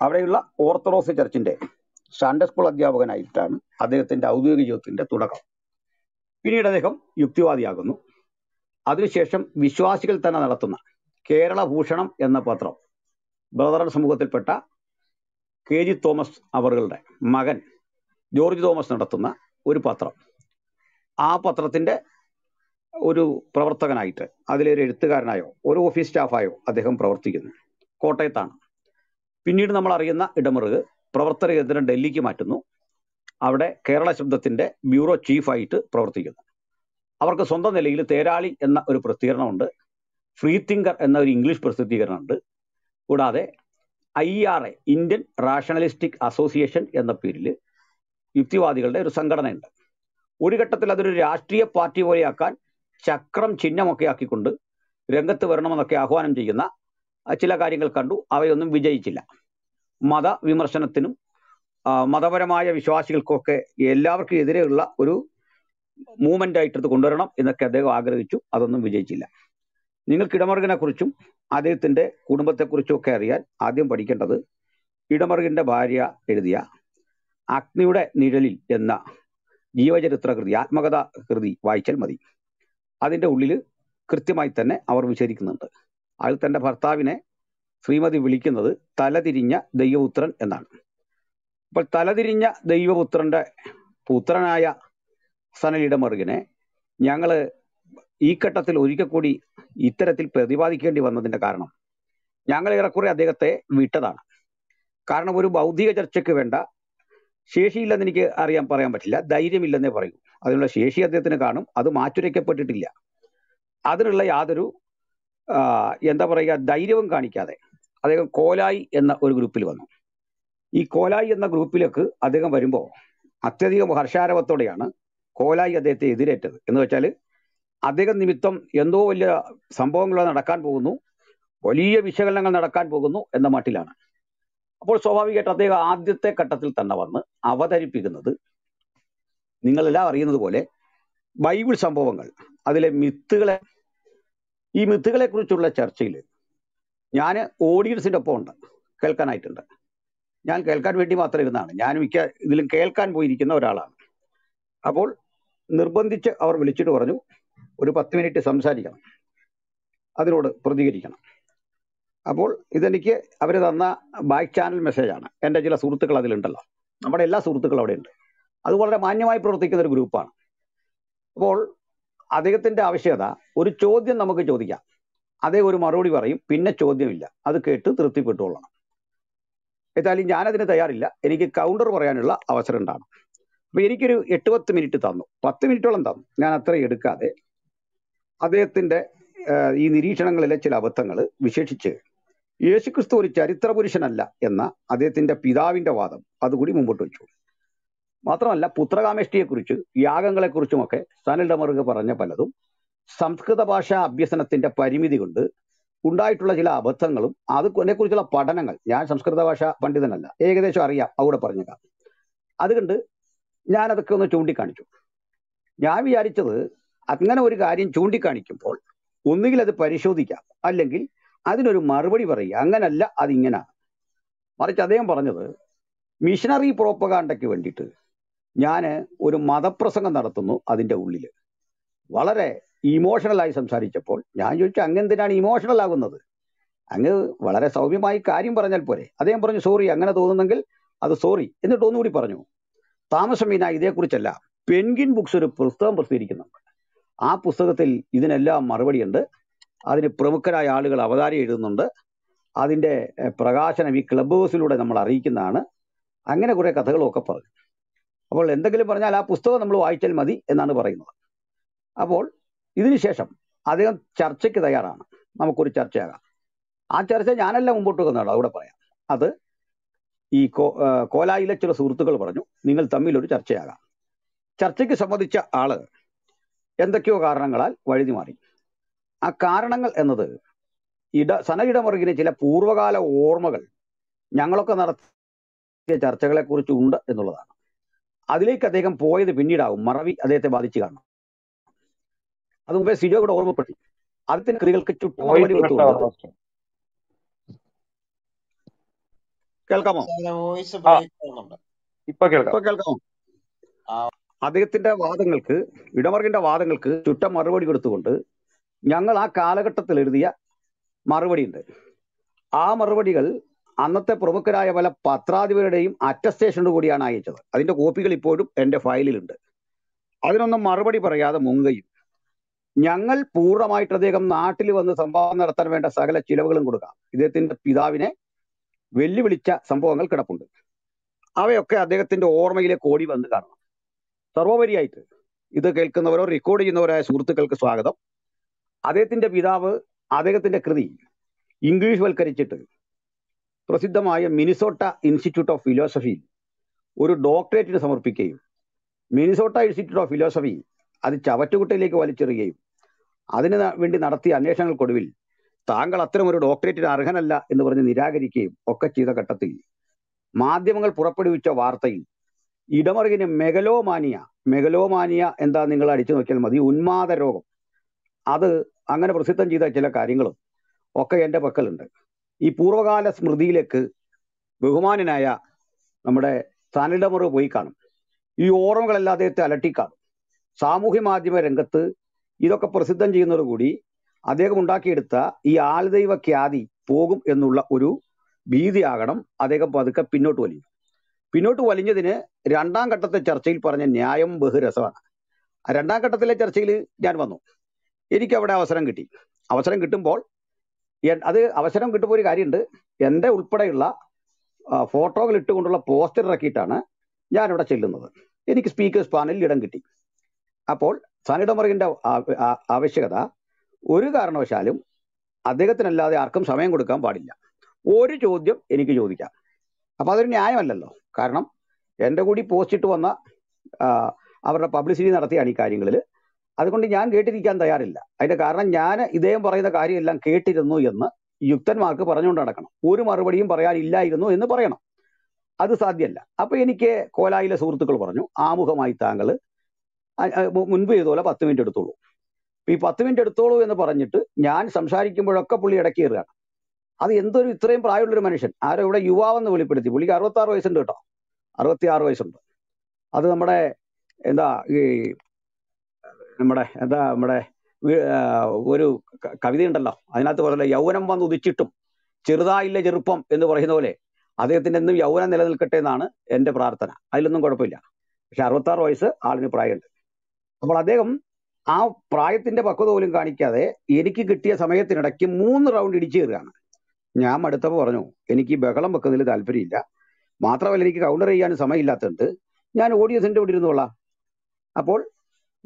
അവിടെയുള്ള ഓർത്തഡോക്സ് ചർച്ചിന്റെ സൺഡേ സ്കൂൾ അധ്യാപകനായിട്ടാണ് അദ്ദേഹത്തിന്റെ ഔദ്യോഗിക ജീവിതത്തിന്റെ തുടക്കം. പിന്നീട് അദ്ദേഹം യുക്തിവാദിയാകുന്നു. അതിനുശേഷം വിശ്വാസികൾ തന്നെ നടത്തുന്ന കേരള ഭൂഷണം എന്ന പത്രം ബ്രദറൻ സമൂഹത്തിൽപ്പെട്ട കെ ജി തോമസ് അവറുകളുടെ മകൻ ജോർജ് തോമസ് നടത്തുന്ന ഒരു പത്രം. ആ പത്രത്തിന്റെ ഒരു പ്രവർത്തകനായിട്ട് അതിലൊരു എഴുത്തുകാരനായോ ഒരു ഓഫീസ് സ്റ്റാഫായോ അദ്ദേഹം പ്രവർത്തിക്കുന്നു. കോട്ടയത്താണ്. പിന്നീട് നമ്മൾ അറിയുന്ന ഇടമറുക് പ്രവർത്തന കേന്ദ്രം ഡൽഹിക്ക് മാറ്റുന്നു. അവിടെ കേരള ശബ്ദത്തിന്റെ ബ്യൂറോ ചീഫായിട്ട് പ്രവർത്തിക്കുന്നു. അവർക്ക് സ്വന്തം നിലയിൽ തേരാളി എന്ന ഒരു പ്രസിദ്ധീകരണമുണ്ട്. ഫ്രീ തിങ്കർ എന്ന ഒരു ഇംഗ്ലീഷ് പ്രസിദ്ധീകരണമുണ്ട്. കൂടാതെ I R A Indian rationalistic association എന്ന പേരിൽ യുക്തിവാദികളുടെ ഒരു സംഘടനയുണ്ട്. ഒരു ഘട്ടത്തിൽ അതൊരു രാഷ്ട്രീയ പാർട്ടി പോലെയാക്കാൻ ചക്രം ചിഹ്നമൊക്കെ ആക്കിക്കൊണ്ട് രംഗത്ത് വരണമെന്നൊക്കെ ആഹ്വാനം ചെയ്യുന്ന ചില കാര്യങ്ങൾ കണ്ടു. അവയൊന്നും വിജയിച്ചില്ല. മത വിമർശനത്തിനും ആ, മതപരമായ വിശ്വാസികൾക്കൊക്കെ എല്ലാവർക്കും എതിരെയുള്ള ഒരു മൂവ്മെന്റ് ആയിട്ട് ഇത് കൊണ്ടുവരണം എന്നൊക്കെ അദ്ദേഹം ആഗ്രഹിച്ചു. അതൊന്നും വിജയിച്ചില്ല. നിങ്ങൾക്ക് ഇടമറുകിനെ കുറിച്ചും അദ്ദേഹത്തിന്റെ കുടുംബത്തെക്കുറിച്ചും ഒക്കെ അറിയാൻ ആദ്യം പഠിക്കേണ്ടത് ഇടമറുകിന്റെ ഭാര്യ എഴുതിയ അഗ്നിയുടെ നിഴലിൽ എന്ന ജീവചരിത്ര കൃതി ആത്മകഥ കൃതി വായിച്ചാൽ മതി. അതിന്റെ ഉള്ളിൽ കൃത്യമായി തന്നെ അവർ വിശദീകരിക്കുന്നുണ്ട് അതിൽ തന്റെ ഭർത്താവിനെ ശ്രീമതി വിളിക്കുന്നത് തലതിരിഞ്ഞ ദൈവപുത്രൻ എന്നാണ്. അപ്പോൾ തലതിരിഞ്ഞ ദൈവപുത്രന്റെ പുത്രനായ സനലിടമറുകിനെ ഞങ്ങൾ ഈ ഘട്ടത്തിൽ ഒരിക്കൽ കൂടി ഇത്തരത്തിൽ പ്രതിപാദിക്കേണ്ടി വന്നതിന്റെ കാരണം ഞങ്ങൾ ഏറെക്കുറെ അദ്ദേഹത്തെ വിട്ടതാണ്. കാരണം ഒരു ഭൗതിക ചർച്ചയ്ക്ക് വേണ്ട. ശേഷിയില്ലെന്ന് എനിക്ക് അറിയാൻ പറയാൻ പറ്റില്ല. ധൈര്യമില്ലെന്നേ പറയൂ. അതിനുള്ള ശേഷി അദ്ദേഹത്തിന് കാണും. അത് മാറ്റുരയ്ക്കപ്പെട്ടിട്ടില്ല. അതിനുള്ള യാതൊരു എന്താ പറയുക ധൈര്യവും കാണിക്കാതെ അദ്ദേഹം കോലായി എന്ന ഒരു ഗ്രൂപ്പിൽ വന്നു. ഈ കോലായി എന്ന ഗ്രൂപ്പിലേക്ക് അദ്ദേഹം വരുമ്പോൾ അത്യധികം ഹർഷാരവത്തോടെയാണ് കോലായി അദ്ദേഹത്തെ എതിരേറ്റത്. എന്ന് വെച്ചാൽ അദ്ദേഹം നിമിത്തം എന്തോ വലിയ സംഭവങ്ങൾ നടക്കാൻ പോകുന്നു. വലിയ വിശകലനങ്ങൾ നടക്കാൻ പോകുന്നു എന്ന മട്ടിലാണ്. അപ്പോൾ സ്വാഭാവികമായിട്ട് അദ്ദേഹം ആദ്യത്തെ ഘട്ടത്തിൽ തന്നെ വന്ന് അവതരിപ്പിക്കുന്നത് നിങ്ങളെല്ലാം അറിയുന്നത് പോലെ ബൈബിൾ സംഭവങ്ങൾ അതിലെ മിത്തുകളെ ഈ മിത്തുകളെ കുറിച്ചുള്ള ചർച്ചയിൽ ഞാൻ ഓഡിയൻസിന്റെ ഒപ്പം ഉണ്ട് കേൾക്കാനായിട്ടുണ്ട്. ഞാൻ കേൾക്കാൻ വേണ്ടി മാത്രം ഇരുന്നാണ്. ഞാൻ മിക്ക ഇതിലും കേൾക്കാൻ പോയിരിക്കുന്ന ഒരാളാണ്. അപ്പോൾ നിർബന്ധിച്ച് അവർ വിളിച്ചിട്ട് പറഞ്ഞു ഒരു പത്ത് മിനിറ്റ് സംസാരിക്കണം. അതിനോട് പ്രതികരിക്കണം. അപ്പോൾ ഇതെനിക്ക് അവർ തന്ന ബാക്ക് ചാനൽ മെസ്സേജാണ് എന്റെ ചില സുഹൃത്തുക്കൾ അതിലുണ്ടല്ലോ. നമ്മുടെ എല്ലാ സുഹൃത്തുക്കളും അവിടെ ഉണ്ട് അത് വളരെ മാന്യമായി പ്രവർത്തിക്കുന്ന ഒരു ഗ്രൂപ്പാണ് അപ്പോൾ അദ്ദേഹത്തിന്റെ ആവശ്യകത ഒരു ചോദ്യം നമുക്ക് ചോദിക്കാം. അതേ ഒരു മറുപടി പറയും പിന്നെ ചോദ്യമില്ല. അത് കേട്ട് തൃപ്തിപ്പെട്ടുകൊള്ളണം. ഏതായാലും ഞാനതിന് തയ്യാറില്ല. എനിക്ക് കൗണ്ടർ പറയാനുള്ള അവസരം ഉണ്ടാണ് അപ്പൊ എനിക്കൊരു എട്ട് പത്ത് മിനിറ്റ് തന്നു. പത്ത് മിനിറ്റോളം തന്നു. ഞാൻ അത്ര എടുക്കാതെ അദ്ദേഹത്തിന്റെ ഈ നിരീക്ഷണങ്ങളിലെ ചില അബദ്ധങ്ങൾ വിശേഷിച്ച് യേശുക്രിസ്തു ഒരു ചരിത്ര പുരുഷനല്ല എന്ന അദ്ദേഹത്തിന്റെ പിതാവിന്റെ വാദം അതുകൂടി മുമ്പോട്ട് വെച്ചു. മാത്രമല്ല പുത്രകാമേഷ്ടിയെക്കുറിച്ച് യാഗങ്ങളെക്കുറിച്ചുമൊക്കെ സനൽ ഡമറുക പറഞ്ഞ പലതും സംസ്കൃത ഭാഷാ അഭ്യസനത്തിന്റെ പരിമിതി കൊണ്ട് ഉണ്ടായിട്ടുള്ള ചില അബദ്ധങ്ങളും അതിനെക്കുറിച്ചുള്ള പഠനങ്ങൾ ഞാൻ സംസ്കൃത ഭാഷ പണ്ഡിതനല്ല ഏകദേശം അറിയാം അവിടെ പറഞ്ഞേക്കാം. അതുകൊണ്ട് ഞാൻ അതൊക്കെ ഒന്ന് ചൂണ്ടിക്കാണിച്ചു. ഞാൻ വിചാരിച്ചത് അങ്ങനെ ഒരു കാര്യം ചൂണ്ടിക്കാണിക്കുമ്പോൾ ഒന്നുകിൽ അത് പരിശോധിക്കാം അല്ലെങ്കിൽ അതിനൊരു മറുപടി പറയുക. അങ്ങനല്ല അതിങ്ങനാണ് മറിച്ച് അദ്ദേഹം പറഞ്ഞത് മിഷനറി പ്രോപ്പകാണ്ടയ്ക്ക് വേണ്ടിയിട്ട് ഞാൻ ഒരു മതപ്രസംഗം നടത്തുന്നു അതിന്റെ ഉള്ളിൽ വളരെ ഇമോഷണലായി സംസാരിച്ചപ്പോൾ ഞാൻ ചോദിച്ചു അങ്ങ് എന്തിനാണ് ഇമോഷണൽ ആകുന്നത് അങ്ങ് വളരെ സൗമ്യമായി കാര്യം പറഞ്ഞാൽ പോരെ. അദ്ദേഹം പറഞ്ഞു സോറി അങ്ങനെ തോന്നുന്നെങ്കിൽ അത് സോറി എന്നിട്ട് ഒന്നുകൂടി പറഞ്ഞു താമസം മീന ഇതേക്കുറിച്ചല്ല. പെൻഗിൻ ബുക്സ് ഒരു പുസ്തകം പ്രസിദ്ധീകരിക്കുന്നുണ്ട്. ആ പുസ്തകത്തിൽ ഇതിനെല്ലാം മറുപടിയുണ്ട്. അതിന് പ്രമുഖരായ ആളുകൾ അവതാരം എഴുതുന്നുണ്ട്. അതിന്റെ പ്രകാശനം ഈ ക്ലബ് ഹൗസിലൂടെ നമ്മൾ അറിയിക്കുന്നതാണ്. അങ്ങനെ കുറേ കഥകളൊക്കെ പറഞ്ഞു. അപ്പോൾ എന്തെങ്കിലും പറഞ്ഞാൽ ആ പുസ്തകം നമ്മൾ വായിച്ചാൽ മതി എന്നാണ് പറയുന്നത്. അപ്പോൾ ഇതിനുശേഷം അദ്ദേഹം ചർച്ചയ്ക്ക് തയ്യാറാണ്. നമുക്കൊരു ചർച്ചയാകാം. ആ ചർച്ച ഞാനല്ല മുമ്പോട്ട് വെക്കുന്നുള്ളൂ അവിടെ പറയാം. അത് ഈ കോലായിലെ ചില സുഹൃത്തുക്കൾ പറഞ്ഞു നിങ്ങൾ തമ്മിൽ ഒരു ചർച്ചയാകാം. ചർച്ചയ്ക്ക് സംബന്ധിച്ച ആൾ എന്തൊക്കെയോ കാരണങ്ങളാൽ വഴുതി മാറി ആ കാരണങ്ങൾ എന്നത് ഇട സന സനയിടമുറകിന് ചില പൂർവകാല ഓർമ്മകൾ ഞങ്ങളൊക്കെ നടത്തിയ ചർച്ചകളെ ഉണ്ട് എന്നുള്ളതാണ്. അതിലേക്ക് അദ്ദേഹം പോയത് പിന്നീടാവും. മറവി അദ്ദേഹത്തെ ബാധിച്ചു കാണണം അത് മുമ്പേ സിജോ കൂടെ ഓർമ്മപ്പെടുത്തി. അതിന് കൃതികൾക്ക് ചുറ്റും മറുപടി കേൾക്കാമോ? ഇപ്പൊ കേൾക്കാം. ഇപ്പൊ കേൾക്കാമോ? ആ. അദ്ദേഹത്തിന്റെ വാദങ്ങൾക്ക് ഇടമറിന്റെ വാദങ്ങൾക്ക് ചുറ്റ മറുപടി കൊടുത്തുകൊണ്ട് ഞങ്ങൾ ആ കാലഘട്ടത്തിൽ എഴുതിയ മറുപടിയുണ്ട്. ആ മറുപടികൾ അന്നത്തെ പ്രമുഖരായ പല പത്രാധിപരുടെയും അറ്റസ്റ്റേഷനോട് കൂടിയാണ് അയച്ചത്. അതിന്റെ കോപ്പികൾ ഇപ്പോഴും എന്റെ ഫയലിലുണ്ട്. അതിനൊന്നും മറുപടി പറയാതെ മുങ്ങയും ഞങ്ങൾ പൂർണമായിട്ട് അദ്ദേഹം നാട്ടിൽ വന്ന് സംഭാവന നടത്താൻ വേണ്ട സകല ചിലവുകളും കൊടുക്കാം. ഇദ്ദേഹത്തിന്റെ പിതാവിനെ വെല്ലുവിളിച്ച സംഭവങ്ങൾ കിടപ്പുണ്ട്. അവയൊക്കെ അദ്ദേഹത്തിന്റെ ഓർമ്മയിലെ കോടി വന്ന് കാണണം. സർവോപരിയായിട്ട് ഇത് കേൾക്കുന്നവരോ റെക്കോർഡ് ചെയ്യുന്നവരായ സുഹൃത്തുക്കൾക്ക് സ്വാഗതം. അദ്ദേഹത്തിന്റെ പിതാവ് അദ്ദേഹത്തിന്റെ കൃതി ഇംഗ്ലീഷ് വൽക്കരിച്ചിട്ട് പ്രസിദ്ധമായ മിനിസോട്ട ഇൻസ്റ്റിറ്റ്യൂട്ട് ഓഫ് ഫിലോസഫിയിൽ ഒരു ഡോക്ടറേറ്റിന് സമർപ്പിക്കുകയും മിനിസോട്ട ഇൻസ്റ്റിറ്റ്യൂട്ട് ഓഫ് ഫിലോസഫി അത് ചവറ്റുകുട്ടയിലേക്ക് വലിച്ചെറിയുകയും അതിന് വേണ്ടി നടത്തിയ അന്വേഷണങ്ങൾക്കൊടുവിൽ താങ്കൾ അത്തരം ഒരു ഡോക്ടറേറ്റിന് അർഹനല്ല എന്ന് പറഞ്ഞ് നിരാകരിക്കുകയും ഒക്കെ ചെയ്ത ഘട്ടത്തിൽ മാധ്യമങ്ങൾ പുറപ്പെടുവിച്ച വാർത്തയിൽ ഇടമറുകിന് മെഗലോമാനിയ മെഗലോമാനിയ എന്താ നിങ്ങൾ അടിച്ചു നോക്കിയാൽ മതി ഉന്മാദ രോഗം. അത് അങ്ങനെ പ്രസിദ്ധം ചെയ്ത ചില കാര്യങ്ങളും ഒക്കെ എന്റെ പക്കലുണ്ട്. ഈ പൂർവകാല സ്മൃതിയിലേക്ക് ബഹുമാനനായ നമ്മുടെ സാനിഡമറ് പോയി കാണും. ഈ ഓർമ്മകളെല്ലാം അദ്ദേഹത്തെ അലട്ടിക്കാണും. സാമൂഹ്യ മാധ്യമ രംഗത്ത് ഇതൊക്കെ പ്രസിദ്ധം ചെയ്യുന്നതോടുകൂടി അദ്ദേഹം ഉണ്ടാക്കിയെടുത്ത ഈ ആൾദൈവ ഖ്യാതി പോകും എന്നുള്ള ഒരു ഭീതിയാകണം അദ്ദേഹം പതുക്കെ പിന്നോട്ട് വലിഞ്ഞു പിന്നോട്ട് വലിഞ്ഞതിന് രണ്ടാം ഘട്ടത്തെ ചർച്ചയിൽ പറഞ്ഞ ന്യായം ബഹുരസമാണ് രണ്ടാം ഘട്ടത്തിലെ ചർച്ചയിൽ ഞാൻ വന്നു. എനിക്ക് അവിടെ അവസരം കിട്ടി. അവസരം കിട്ടുമ്പോൾ അത് അവസരം കിട്ടുമ്പോൾ ഒരു കാര്യമുണ്ട്. എന്റെ ഉൾപ്പെടെയുള്ള ഫോട്ടോകൾ ഇട്ടുകൊണ്ടുള്ള പോസ്റ്റർ ഇറക്കിയിട്ടാണ് ഞാനിവിടെ ചെല്ലുന്നത്. എനിക്ക് സ്പീക്കേഴ്സ് പാനലിൽ ഇടം കിട്ടി. അപ്പോൾ സനിഡമറിന്റെ ആവശ്യകത ഒരു കാരണവശാലും അദ്ദേഹത്തിനല്ലാതെ ആർക്കും സമയം കൊടുക്കാൻ പാടില്ല. ഒരു ചോദ്യം എനിക്ക് ചോദിക്കാം. അപ്പൊ അതൊരു ന്യായമല്ലല്ലോ. കാരണം എന്റെ കൂടി പോസ്റ്റ് ഇട്ട് വന്ന അവരുടെ പബ്ലിസിറ്റി നടത്തിയാണ് ഈ കാര്യങ്ങളിൽ അതുകൊണ്ട് ഞാൻ കേട്ടിരിക്കാൻ തയ്യാറില്ല. അതിന്റെ കാരണം ഞാൻ ഇദ്ദേഹം പറയുന്ന കാര്യമെല്ലാം കേട്ടിരുന്നു എന്ന് യുക്തന്മാർക്ക് പറഞ്ഞുകൊണ്ട് നടക്കണം. ഒരു മറുപടിയും പറയാനില്ലായിരുന്നു എന്ന് പറയണം. അത് സാധ്യമല്ല. അപ്പൊ എനിക്ക് കോലായിലെ സുഹൃത്തുക്കൾ പറഞ്ഞു ആമുഖമായി താങ്കൾ അ- ചെയ്ത പോലെ മുൻപ് പത്ത് മിനിറ്റ് എടുത്തോളൂ. ഈ പത്ത് മിനിറ്റ് എടുത്തോളൂ എന്ന് പറഞ്ഞിട്ട് ഞാൻ സംസാരിക്കുമ്പോഴൊക്കെ പുള്ളി ഇടയ്ക്ക് കയറുകയാണ്. അത് എന്തൊരു ഇത്രയും പ്രായമുള്ളൊരു മനുഷ്യൻ. ആരോ ഇവിടെ യുവാവെന്ന് വെളിപ്പെടുത്തി. പുള്ളിക്ക് അറുപത്താറ് വയസ്സുണ്ട് കേട്ടോ. അറുപത്തി ആറ് വയസ്സുണ്ട്. അത് നമ്മുടെ എന്താ ഈ നമ്മുടെ എന്താ നമ്മുടെ ഒരു കവിതയുണ്ടല്ലോ. അതിനകത്ത് പറയല്ലോ യൗവനം വന്ന് ഉദിച്ചിട്ടും ചെറുതായില്ല ചെറുപ്പം എന്ന് പറയുന്ന പോലെ അദ്ദേഹത്തിന്റെ എന്നും യൗവനം നിലനിൽക്കട്ടെ എന്നാണ് എന്റെ പ്രാർത്ഥന. അതിലൊന്നും കുഴപ്പമില്ല. പക്ഷെ അറുപത്താറ് വയസ്സ് ആളിന് പ്രായമുണ്ട്. അപ്പോൾ അദ്ദേഹം ആ പ്രായത്തിന്റെ പക്വത പോലും കാണിക്കാതെ എനിക്ക് കിട്ടിയ സമയത്തിനിടയ്ക്ക് മൂന്ന് റൗണ്ട് ഇടിച്ചു കയറുകയാണ്. ഞാൻ മടുത്തപ്പോൾ പറഞ്ഞു എനിക്ക് ബഹളം വെക്കുന്നതിൽ താല്പര്യമില്ല. മാത്രമല്ല എനിക്ക് കൗണ്ടർ ചെയ്യാൻ സമയമില്ലാത്തതുണ്ട് ഞാൻ ഓഡിയൻസിന്റെ കൂടെ ഇരുന്നോളാം. അപ്പോൾ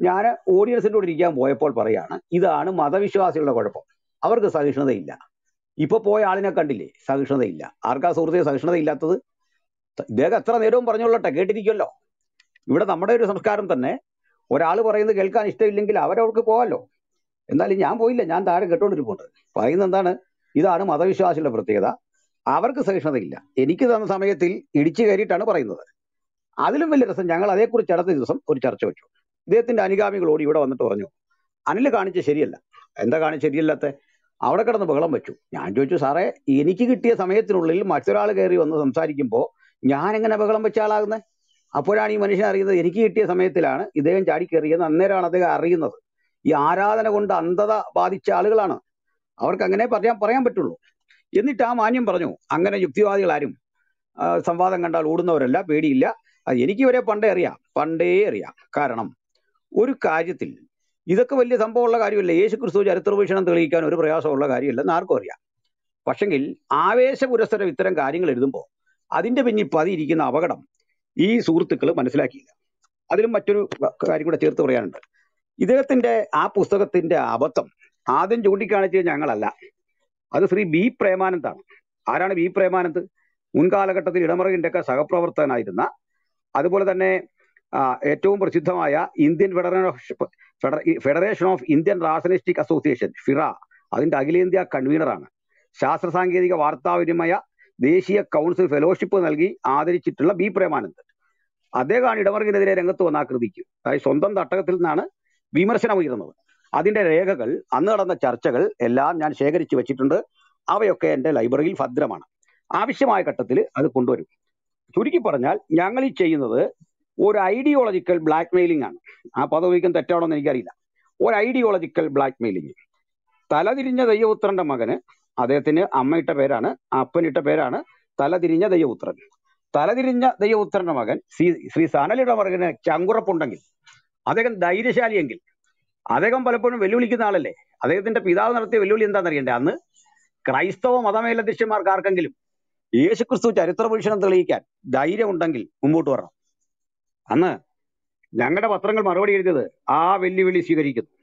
ഞാൻ ഓഡിയൻസിന്റെ കൂടെ ഇരിക്കാൻ പോയപ്പോൾ പറയാണ് ഇതാണ് മതവിശ്വാസികളുടെ കുഴപ്പം. അവർക്ക് സഹിഷ്ണുതയില്ല. ഇപ്പൊ പോയ ആളിനെ കണ്ടില്ലേ? സഹിഷ്ണുതയില്ല. ആർക്കാ സുഹൃത്തെ സഹിഷ്ണുതയില്ലാത്തത്? ഇദ്ദേഹം എത്ര നേരവും പറഞ്ഞോളട്ടെ കേട്ടിരിക്കുമല്ലോ. ഇവിടെ നമ്മുടെ ഒരു സംസ്കാരം തന്നെ ഒരാൾ പറയുന്നത് കേൾക്കാൻ ഇഷ്ടമില്ലെങ്കിൽ അവരവർക്ക് പോകാമല്ലോ എന്നാലും ഞാൻ പോയില്ല ഞാൻ താഴെ കേട്ടോണ്ടിരിപ്പുണ്ട്. പറയുന്നത് എന്താണ്? ഇതാണ് മതവിശ്വാസികളുടെ പ്രത്യേകത. അവർക്ക് സഹിഷ്ണുതയില്ല. എനിക്ക് തന്ന സമയത്തിൽ ഇടിച്ചു കയറിയിട്ടാണ് പറയുന്നത്. അതിലും വലിയ രസം ഞങ്ങൾ അതേക്കുറിച്ച് അടുത്ത ദിവസം ഒരു ചർച്ച വെച്ചു. ഇദ്ദേഹത്തിന്റെ അനുഗാമികളോട് ഇവിടെ വന്നിട്ട് പറഞ്ഞു അനിൽ കാണിച്ച ശരിയല്ല. എന്താ കാണിച്ച ശരിയല്ലാത്ത? അവിടെ കിടന്ന് ബഹളം വെച്ചു. ഞാൻ ചോദിച്ചു സാറേ എനിക്ക് കിട്ടിയ സമയത്തിനുള്ളിൽ മറ്റൊരാൾ കയറി വന്ന് സംസാരിക്കുമ്പോൾ ഞാൻ എങ്ങനെ ബഹളം വെച്ച ആളാകുന്നത് അപ്പോഴാണ് ഈ മനുഷ്യൻ അറിയുന്നത് എനിക്ക് കിട്ടിയ സമയത്തിലാണ് ഇദ്ദേഹം ചാടി കയറിയെന്ന് അന്നേരമാണ് അദ്ദേഹം അറിയുന്നത്. ഈ ആരാധന കൊണ്ട് അന്ധത ബാധിച്ച ആളുകളാണ്. അവർക്ക് അങ്ങനെ പറയാൻ പറയാൻ പറ്റുള്ളൂ. എന്നിട്ട് ആ മാന്യം പറഞ്ഞു അങ്ങനെ യുക്തിവാദികൾ ആരും സംവാദം കണ്ടാൽ ഓടുന്നവരല്ല പേടിയില്ല. എനിക്ക് ഇവരെ പണ്ടേ അറിയാം പണ്ടേ അറിയാം. കാരണം ഒരു കാര്യത്തിൽ ഇതൊക്കെ വലിയ സംഭവമുള്ള കാര്യമല്ല. യേശു ക്രിസ്തു ചരിത്രവീക്ഷണം തെളിയിക്കാൻ ഒരു പ്രയാസമുള്ള കാര്യമല്ലെന്ന് ആർക്കും അറിയാം. പക്ഷെങ്കിൽ ആവേശപുരസ്സരം ഇത്തരം കാര്യങ്ങൾ എഴുതുമ്പോൾ അതിന്റെ പിന്നിൽ പതിയിരിക്കുന്ന അപകടം ഈ സുഹൃത്തുക്കൾ മനസ്സിലാക്കിയില്ല. അതിലും മറ്റൊരു കാര്യം കൂടെ ചേർത്ത് പറയാനുണ്ട്. ഇദ്ദേഹത്തിന്റെ ആ പുസ്തകത്തിന്റെ അബദ്ധം ആദ്യം ചൂണ്ടിക്കാണിച്ചത് ഞങ്ങളല്ല. അത് ശ്രീ ബി പ്രേമാനന്ദാണ് ആരാണ് ബി പ്രേമാനന്ദ്? മുൻകാലഘട്ടത്തിൽ ഇടമറകിന്റെയൊക്കെ സഹപ്രവർത്തകനായിരുന്ന അതുപോലെ തന്നെ ഏറ്റവും പ്രസിദ്ധമായ Indian federation of federation of Indian rationalistic association FIRA അതിന്റെ അഖിലേന്ത്യാ കൺവീനറാണ്. ശാസ്ത്ര സാങ്കേതിക വാർത്താവിനിമയ ദേശീയ കൗൺസിൽ ഫെലോഷിപ്പ് നൽകി ആദരിച്ചിട്ടുള്ള ബി പ്രേമാനന്ദൻ. അദ്ദേഹമാണ് ഇടമറുകിനെതിരെ രംഗത്ത് വന്ന ആ കൃതിക്ക്. അതായത് സ്വന്തം തട്ടകത്തിൽ നിന്നാണ് വിമർശനം ഉയർന്നത് അതിന്റെ രേഖകൾ അന്ന് നടന്ന ചർച്ചകൾ എല്ലാം ഞാൻ ശേഖരിച്ചു വെച്ചിട്ടുണ്ട്. അവയൊക്കെ എന്റെ ലൈബ്രറിയിൽ ഭദ്രമാണ്. ആവശ്യമായ ഘട്ടത്തിൽ അത് കൊണ്ടുവരും. ചുരുക്കി പറഞ്ഞാൽ ഞങ്ങൾ ഈ ചെയ്യുന്നത് ഒരു ഐഡിയോളജിക്കൽ ബ്ലാക്ക് മെയിലിംഗ് ആണ്. ആ പദം ഉപയോഗിക്കാൻ തെറ്റാണോ എന്ന് എനിക്കറിയില്ല. ഒരു ഐഡിയോളജിക്കൽ ബ്ലാക്ക് മെയിലിംഗ് തലതിരിഞ്ഞ ദൈവപുത്രന്റെ മകന് അദ്ദേഹത്തിന് അമ്മയിട്ട പേരാണ് അപ്പനിട്ട പേരാണ് തലതിരിഞ്ഞ ദൈവപുത്രൻ. തലതിരിഞ്ഞ ദൈവപുത്രന്റെ മകൻ ശ്രീ ശ്രീ സാനലിയുടെ മകന് ചങ്കുറപ്പുണ്ടെങ്കിൽ അദ്ദേഹം ധൈര്യശാലിയെങ്കിൽ അദ്ദേഹം പലപ്പോഴും വെല്ലുവിളിക്കുന്ന ആളല്ലേ? അദ്ദേഹത്തിന്റെ പിതാവ് നടത്തിയ വെല്ലുവിളി എന്താണെന്നറിയണ്ടേ? അന്ന് ക്രൈസ്തവ മതമേലധ്യക്ഷന്മാർക്ക് ആർക്കെങ്കിലും യേശുക്രിസ്തു ചരിത്ര വീക്ഷണം തെളിയിക്കാൻ ധൈര്യം ഉണ്ടെങ്കിൽ മുമ്പോട്ട് വരണം. അന്ന് ഞങ്ങളുടെ പത്രങ്ങൾ മറുപടി എഴുതിയത് ആ വെല്ലുവിളി സ്വീകരിക്കുന്നു.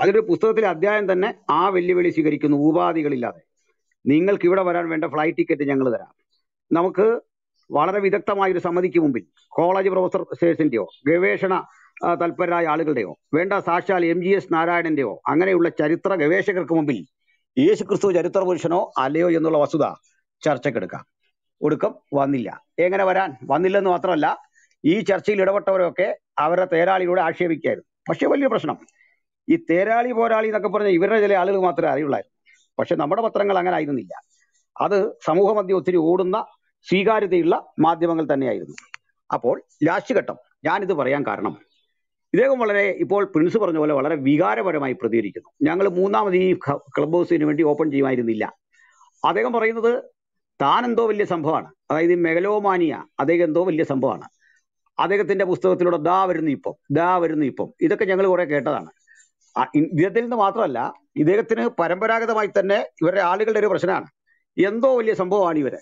അതിലൊരു പുസ്തകത്തിലെ അധ്യായം തന്നെ ആ വെല്ലുവിളി സ്വീകരിക്കുന്നു ഉപാധികളില്ലാതെ. നിങ്ങൾക്ക് ഇവിടെ വരാൻ വേണ്ട ഫ്ലൈറ്റ് ടിക്കറ്റ് ഞങ്ങൾ തരാം. നമുക്ക് വളരെ വിദഗ്ധമായ ഒരു സമിതിക്ക് മുമ്പിൽ കോളേജ് പ്രൊഫസർ സേഴ്സിന്റെയോ ഗവേഷണ തൽപരരായ ആളുകളുടെയോ വേണ്ട സാക്ഷാൽ എം ജി എസ് നാരായണന്റെയോ അങ്ങനെയുള്ള ചരിത്ര ഗവേഷകർക്ക് മുമ്പിൽ യേശു ക്രിസ്തു ചരിത്ര പുരുഷനോ അല്ലയോ എന്നുള്ള വസ്തുത ചർച്ചക്കെടുക്കാം. ഒടുക്കം വന്നില്ല. എങ്ങനെ വരാൻ? വന്നില്ലെന്ന് മാത്രമല്ല ഈ ചർച്ചയിൽ ഇടപെട്ടവരൊക്കെ അവരുടെ തേരാളികളോട് ആക്ഷേപിക്കായിരുന്നു പക്ഷെ വലിയ പ്രശ്നം. ഈ തേരാളി പോരാളി എന്നൊക്കെ പറഞ്ഞ ഇവരുടെ ചില ആളുകൾ മാത്രമേ അറിയുള്ളായിരുന്നു. പക്ഷെ നമ്മുടെ പത്രങ്ങൾ അങ്ങനെ ആയിരുന്നില്ല. അത് സമൂഹ മധ്യം ഒത്തിരി ഓടുന്ന സ്വീകാര്യതയുള്ള മാധ്യമങ്ങൾ തന്നെയായിരുന്നു. അപ്പോൾ ലാസ്റ്റ് ഘട്ടം ഞാനിത് പറയാൻ കാരണം. ഇദ്ദേഹം വളരെ ഇപ്പോൾ പ്രിൻസ് പറഞ്ഞ പോലെ വളരെ വികാരപരമായി പ്രതികരിക്കുന്നു. ഞങ്ങൾ മൂന്നാമത് ഈ ക്ലബ് ഹൗസിന് വേണ്ടി ഓപ്പൺ ചെയ്യുമായിരുന്നില്ല. അദ്ദേഹം പറയുന്നത് താൻ എന്തോ വലിയ സംഭവമാണ്. അതായത് മെഗലോമാനിയ അദ്ദേഹം എന്തോ വലിയ സംഭവമാണ്. അദ്ദേഹത്തിന്റെ പുസ്തകത്തിലൂടെ ദാ വരുന്നു ഇപ്പം ദാ വരുന്നു ഇപ്പം. ഇതൊക്കെ ഞങ്ങൾ കുറെ കേട്ടതാണ്. ഇദ്ദേഹത്തിൽ നിന്ന് മാത്രമല്ല ഇദ്ദേഹത്തിന് പരമ്പരാഗതമായി തന്നെ ഇവരുടെ ആളുകളുടെ ഒരു പ്രശ്നമാണ്. എന്തോ വലിയ സംഭവമാണ് ഇവർ.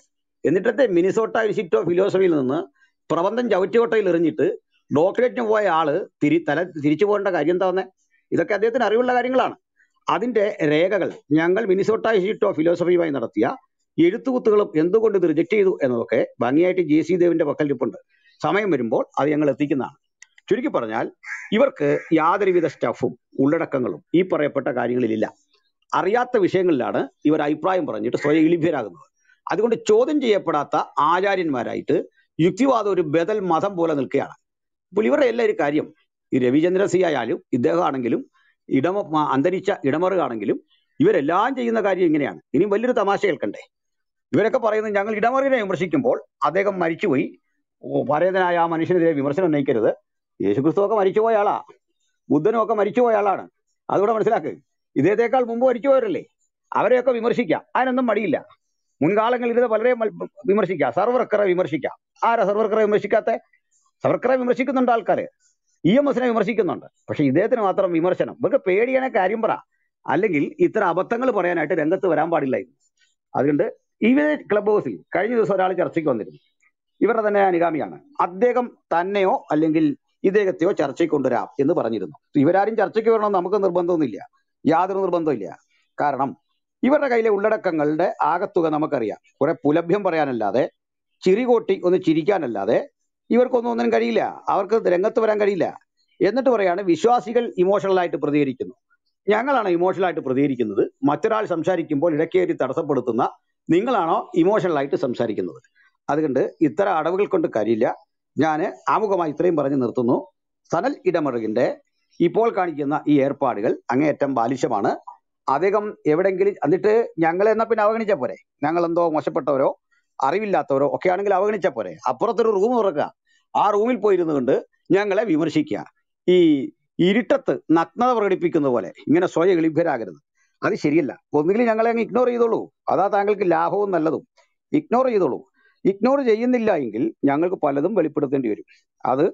എന്നിട്ടത്തെ മിനിസോട്ട ഇൻസ്റ്റിറ്റ്യൂട്ട് ഓഫ് ഫിലോസഫിയിൽ നിന്ന് പ്രബന്ധം ചവിറ്റുകോട്ടയിൽ എറിഞ്ഞിട്ട് ഡോക്ടറേറ്റിന് പോയ ആൾ തിരി തല തിരിച്ചു പോകേണ്ട കാര്യം എന്താ ഇതൊക്കെ അദ്ദേഹത്തിന് അറിവുള്ള കാര്യങ്ങളാണ്. അതിന്റെ രേഖകൾ ഞങ്ങൾ മിനിസോട്ട ഇൻസ്റ്റിറ്റ്യൂട്ട് ഓഫ് ഫിലോസഫിയുമായി നടത്തിയ എഴുത്തുകുത്തുകളും എന്തുകൊണ്ട് ഇത് റിജക്ട് ചെയ്തു എന്നതൊക്കെ ഭംഗിയായിട്ട് ജെ സി ദേവിന്റെ പക്കൽ ഇപ്പുണ്ട് സമയം വരുമ്പോൾ അത് ഞങ്ങൾ എത്തിക്കുന്നതാണ്. ചുരുക്കി പറഞ്ഞാൽ ഇവർക്ക് യാതൊരുവിധ സ്റ്റഫും ഉള്ളടക്കങ്ങളും ഈ പറയപ്പെട്ട കാര്യങ്ങളിലില്ല. അറിയാത്ത വിഷയങ്ങളിലാണ് ഇവർ അഭിപ്രായം പറഞ്ഞിട്ട് സ്വയം ഇളിഭ്യരാകുന്നത്. അതുകൊണ്ട് ചോദ്യം ചെയ്യപ്പെടാത്ത ആചാര്യന്മാരായിട്ട് യുക്തിവാദം ഒരു ബദൽ മതം പോലെ നിൽക്കുകയാണ്. അപ്പോൾ ഇവരുടെ എല്ലാ ഒരു കാര്യം ഈ രവിചന്ദ്ര സി ആയാലും ഇദ്ദേഹം ആണെങ്കിലും ഇടമ അന്തരിച്ച ഇടമറുകാണെങ്കിലും ഇവരെല്ലാം ചെയ്യുന്ന കാര്യം ഇങ്ങനെയാണ്. ഇനിയും വലിയൊരു തമാശ കേൾക്കണ്ടേ? ഇവരൊക്കെ പറയുന്നത് ഞങ്ങൾ ഇടമറിനെ വിമർശിക്കുമ്പോൾ അദ്ദേഹം മരിച്ചുപോയി. പരേതനായ ആ മനുഷ്യനെതിരെ വിമർശനം ഉന്നയിക്കരുത്. യേശുക്രിസ്തു ഒക്കെ മരിച്ചുപോയ ആളാ ബുദ്ധനും ഒക്കെ മരിച്ചുപോയ ആളാണ് അതുകൂടെ മനസ്സിലാക്ക്. ഇദ്ദേഹത്തെക്കാൾ മുമ്പ് മരിച്ചുപോയവരല്ലേ? അവരെയൊക്കെ വിമർശിക്കാം. അതിനൊന്നും മടിയില്ല. മുൻകാലങ്ങളിൽ ഇത് വളരെ വിമർശിക്കാം. സർവർക്കറെ വിമർശിക്കാം. ആരാ സർവർക്കറെ വിമർശിക്കാത്ത? സർവർക്കറെ വിമർശിക്കുന്നുണ്ട് ആൾക്കാര്. ഇ എം എസിനെ വിമർശിക്കുന്നുണ്ട്. പക്ഷെ ഇദ്ദേഹത്തിന് മാത്രം വിമർശനം. ഇവർക്ക് പേടിയാണെ കാര്യം പറ. അല്ലെങ്കിൽ ഇത്തരം അബദ്ധങ്ങൾ പറയാനായിട്ട് രംഗത്ത് വരാൻ പാടില്ലായിരുന്നു. അതുകൊണ്ട് ഇവരെ ക്ലബ് ഹൗസിൽ കഴിഞ്ഞ ദിവസം ഒരാൾ ചർച്ചയ്ക്ക് വന്നിരുന്നു. ഇവരുടെ തന്നെ അനുഗാമിയാണ്. അദ്ദേഹം തന്നെയോ അല്ലെങ്കിൽ ഇദ്ദേഹത്തെയോ ചർച്ചയ്ക്ക് കൊണ്ടുവരാം എന്ന് പറഞ്ഞിരുന്നു. ഇവരാരും ചർച്ചയ്ക്ക് വരണമെന്ന് നമുക്ക് നിർബന്ധമൊന്നുമില്ല. യാതൊരു നിർബന്ധമില്ല കാരണം ഇവരുടെ കയ്യിലെ ഉള്ളടക്കങ്ങളുടെ ആകത്തുക നമുക്കറിയാം. കുറെ പുലഭ്യം പറയാനല്ലാതെ ചിരി ചിരികോട്ടി ഒന്ന് ചിരിക്കാനല്ലാതെ ഇവർക്കൊന്നും ഒന്നിനും കഴിയില്ല. അവർക്ക് രംഗത്ത് വരാൻ കഴിയില്ല. എന്നിട്ട് പറയാണ് വിശ്വാസികൾ ഇമോഷണൽ ആയിട്ട് പ്രതികരിക്കുന്നു. ഞങ്ങളാണ് ഇമോഷണൽ ആയിട്ട് പ്രതികരിക്കുന്നത്. മറ്റൊരാൾ സംസാരിക്കുമ്പോൾ ഇടയ്ക്കേറി തടസ്സപ്പെടുത്തുന്ന നിങ്ങളാണോ ഇമോഷണൽ ആയിട്ട് സംസാരിക്കുന്നത്? അതുകൊണ്ട് ഇത്തരം അടവുകൾ കൊണ്ട് കാര്യമില്ല. ഞാൻ ആമുഖമായി ഇത്രയും പറഞ്ഞു നിർത്തുന്നു. സനൽ ഇടമറുകിന്റെ ഇപ്പോൾ കാണിക്കുന്ന ഈ ഏർപ്പാടുകൾ അങ്ങേയറ്റം ബാലിശമാണ്. അദ്ദേഹം എവിടെങ്കിലും എന്നിട്ട് ഞങ്ങൾ എന്നാൽ പിന്നെ അവഗണിച്ചാൽ പോരെ? ഞങ്ങൾ എന്തോ മോശപ്പെട്ടവരോ അറിവില്ലാത്തവരോ ഒക്കെ ആണെങ്കിൽ അവഗണിച്ചാൽ പോരെ? അപ്പുറത്തൊരു റൂം തുറക്കുക. ആ റൂമിൽ പോയിരുന്നു കൊണ്ട് ഞങ്ങളെ വിമർശിക്കുക. ഈ ഇരുട്ടത്ത് നഗ്നത പ്രകടിപ്പിക്കുന്ന പോലെ ഇങ്ങനെ സ്വയം എളിഭ്യരാകരുത് അത് ശരിയല്ല. ഒന്നുകിൽ ഞങ്ങളെ അങ്ങ് ഇഗ്നോർ ചെയ്തോളൂ. അതാ താങ്കൾക്ക് ലാഭവും നല്ലതും. ഇഗ്നോർ ചെയ്തോളൂ. ഇഗ്നോർ ചെയ്യുന്നില്ല എങ്കിൽ ഞങ്ങൾക്ക് പലതും വെളിപ്പെടുത്തേണ്ടി വരും. അത്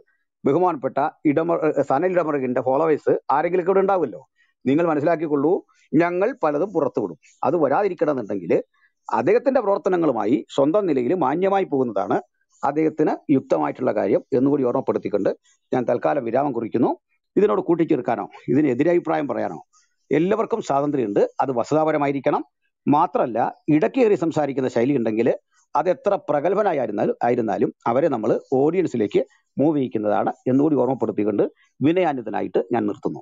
ബഹുമാനപ്പെട്ട ഇടമ സനൽ ഇടമറുകിന്റെ ഫോളോവേഴ്സ് ആരെങ്കിലും ഇവിടെ ഉണ്ടാവുമല്ലോ? നിങ്ങൾ മനസ്സിലാക്കിക്കൊള്ളൂ ഞങ്ങൾ പലതും പുറത്തു വിടും അത് വരാതിരിക്കണമെന്നുണ്ടെങ്കിൽ അദ്ദേഹത്തിന്റെ പ്രവർത്തനങ്ങളുമായി സ്വന്തം നിലയിൽ മാന്യമായി പോകുന്നതാണ് അദ്ദേഹത്തിന് യുക്തമായിട്ടുള്ള കാര്യം എന്നുകൂടി ഓർമ്മപ്പെടുത്തിക്കൊണ്ട് ഞാൻ തൽക്കാലം വിരാമം കുറിക്കുന്നു. ഇതിനോട് കൂട്ടിച്ചേർക്കാനോ ഇതിനെതിരെ അഭിപ്രായം പറയാനോ എല്ലാവർക്കും സ്വാതന്ത്ര്യമുണ്ട്. അത് വസ്തുതാപരമായിരിക്കണം മാത്രമല്ല ഇടക്കേറി സംസാരിക്കുന്ന ശൈലി ഉണ്ടെങ്കിൽ അത് എത്ര പ്രഗത്ഭനായിരുന്നാലും ആയിരുന്നാലും അവരെ നമ്മൾ ഓഡിയൻസിലേക്ക് മൂവ് ചെയ്യിക്കുന്നതാണ് എന്നുകൂടി ഓർമ്മപ്പെടുത്തിക്കൊണ്ട് വിനയാന്വിതനായിട്ട് ഞാൻ നിർത്തുന്നു.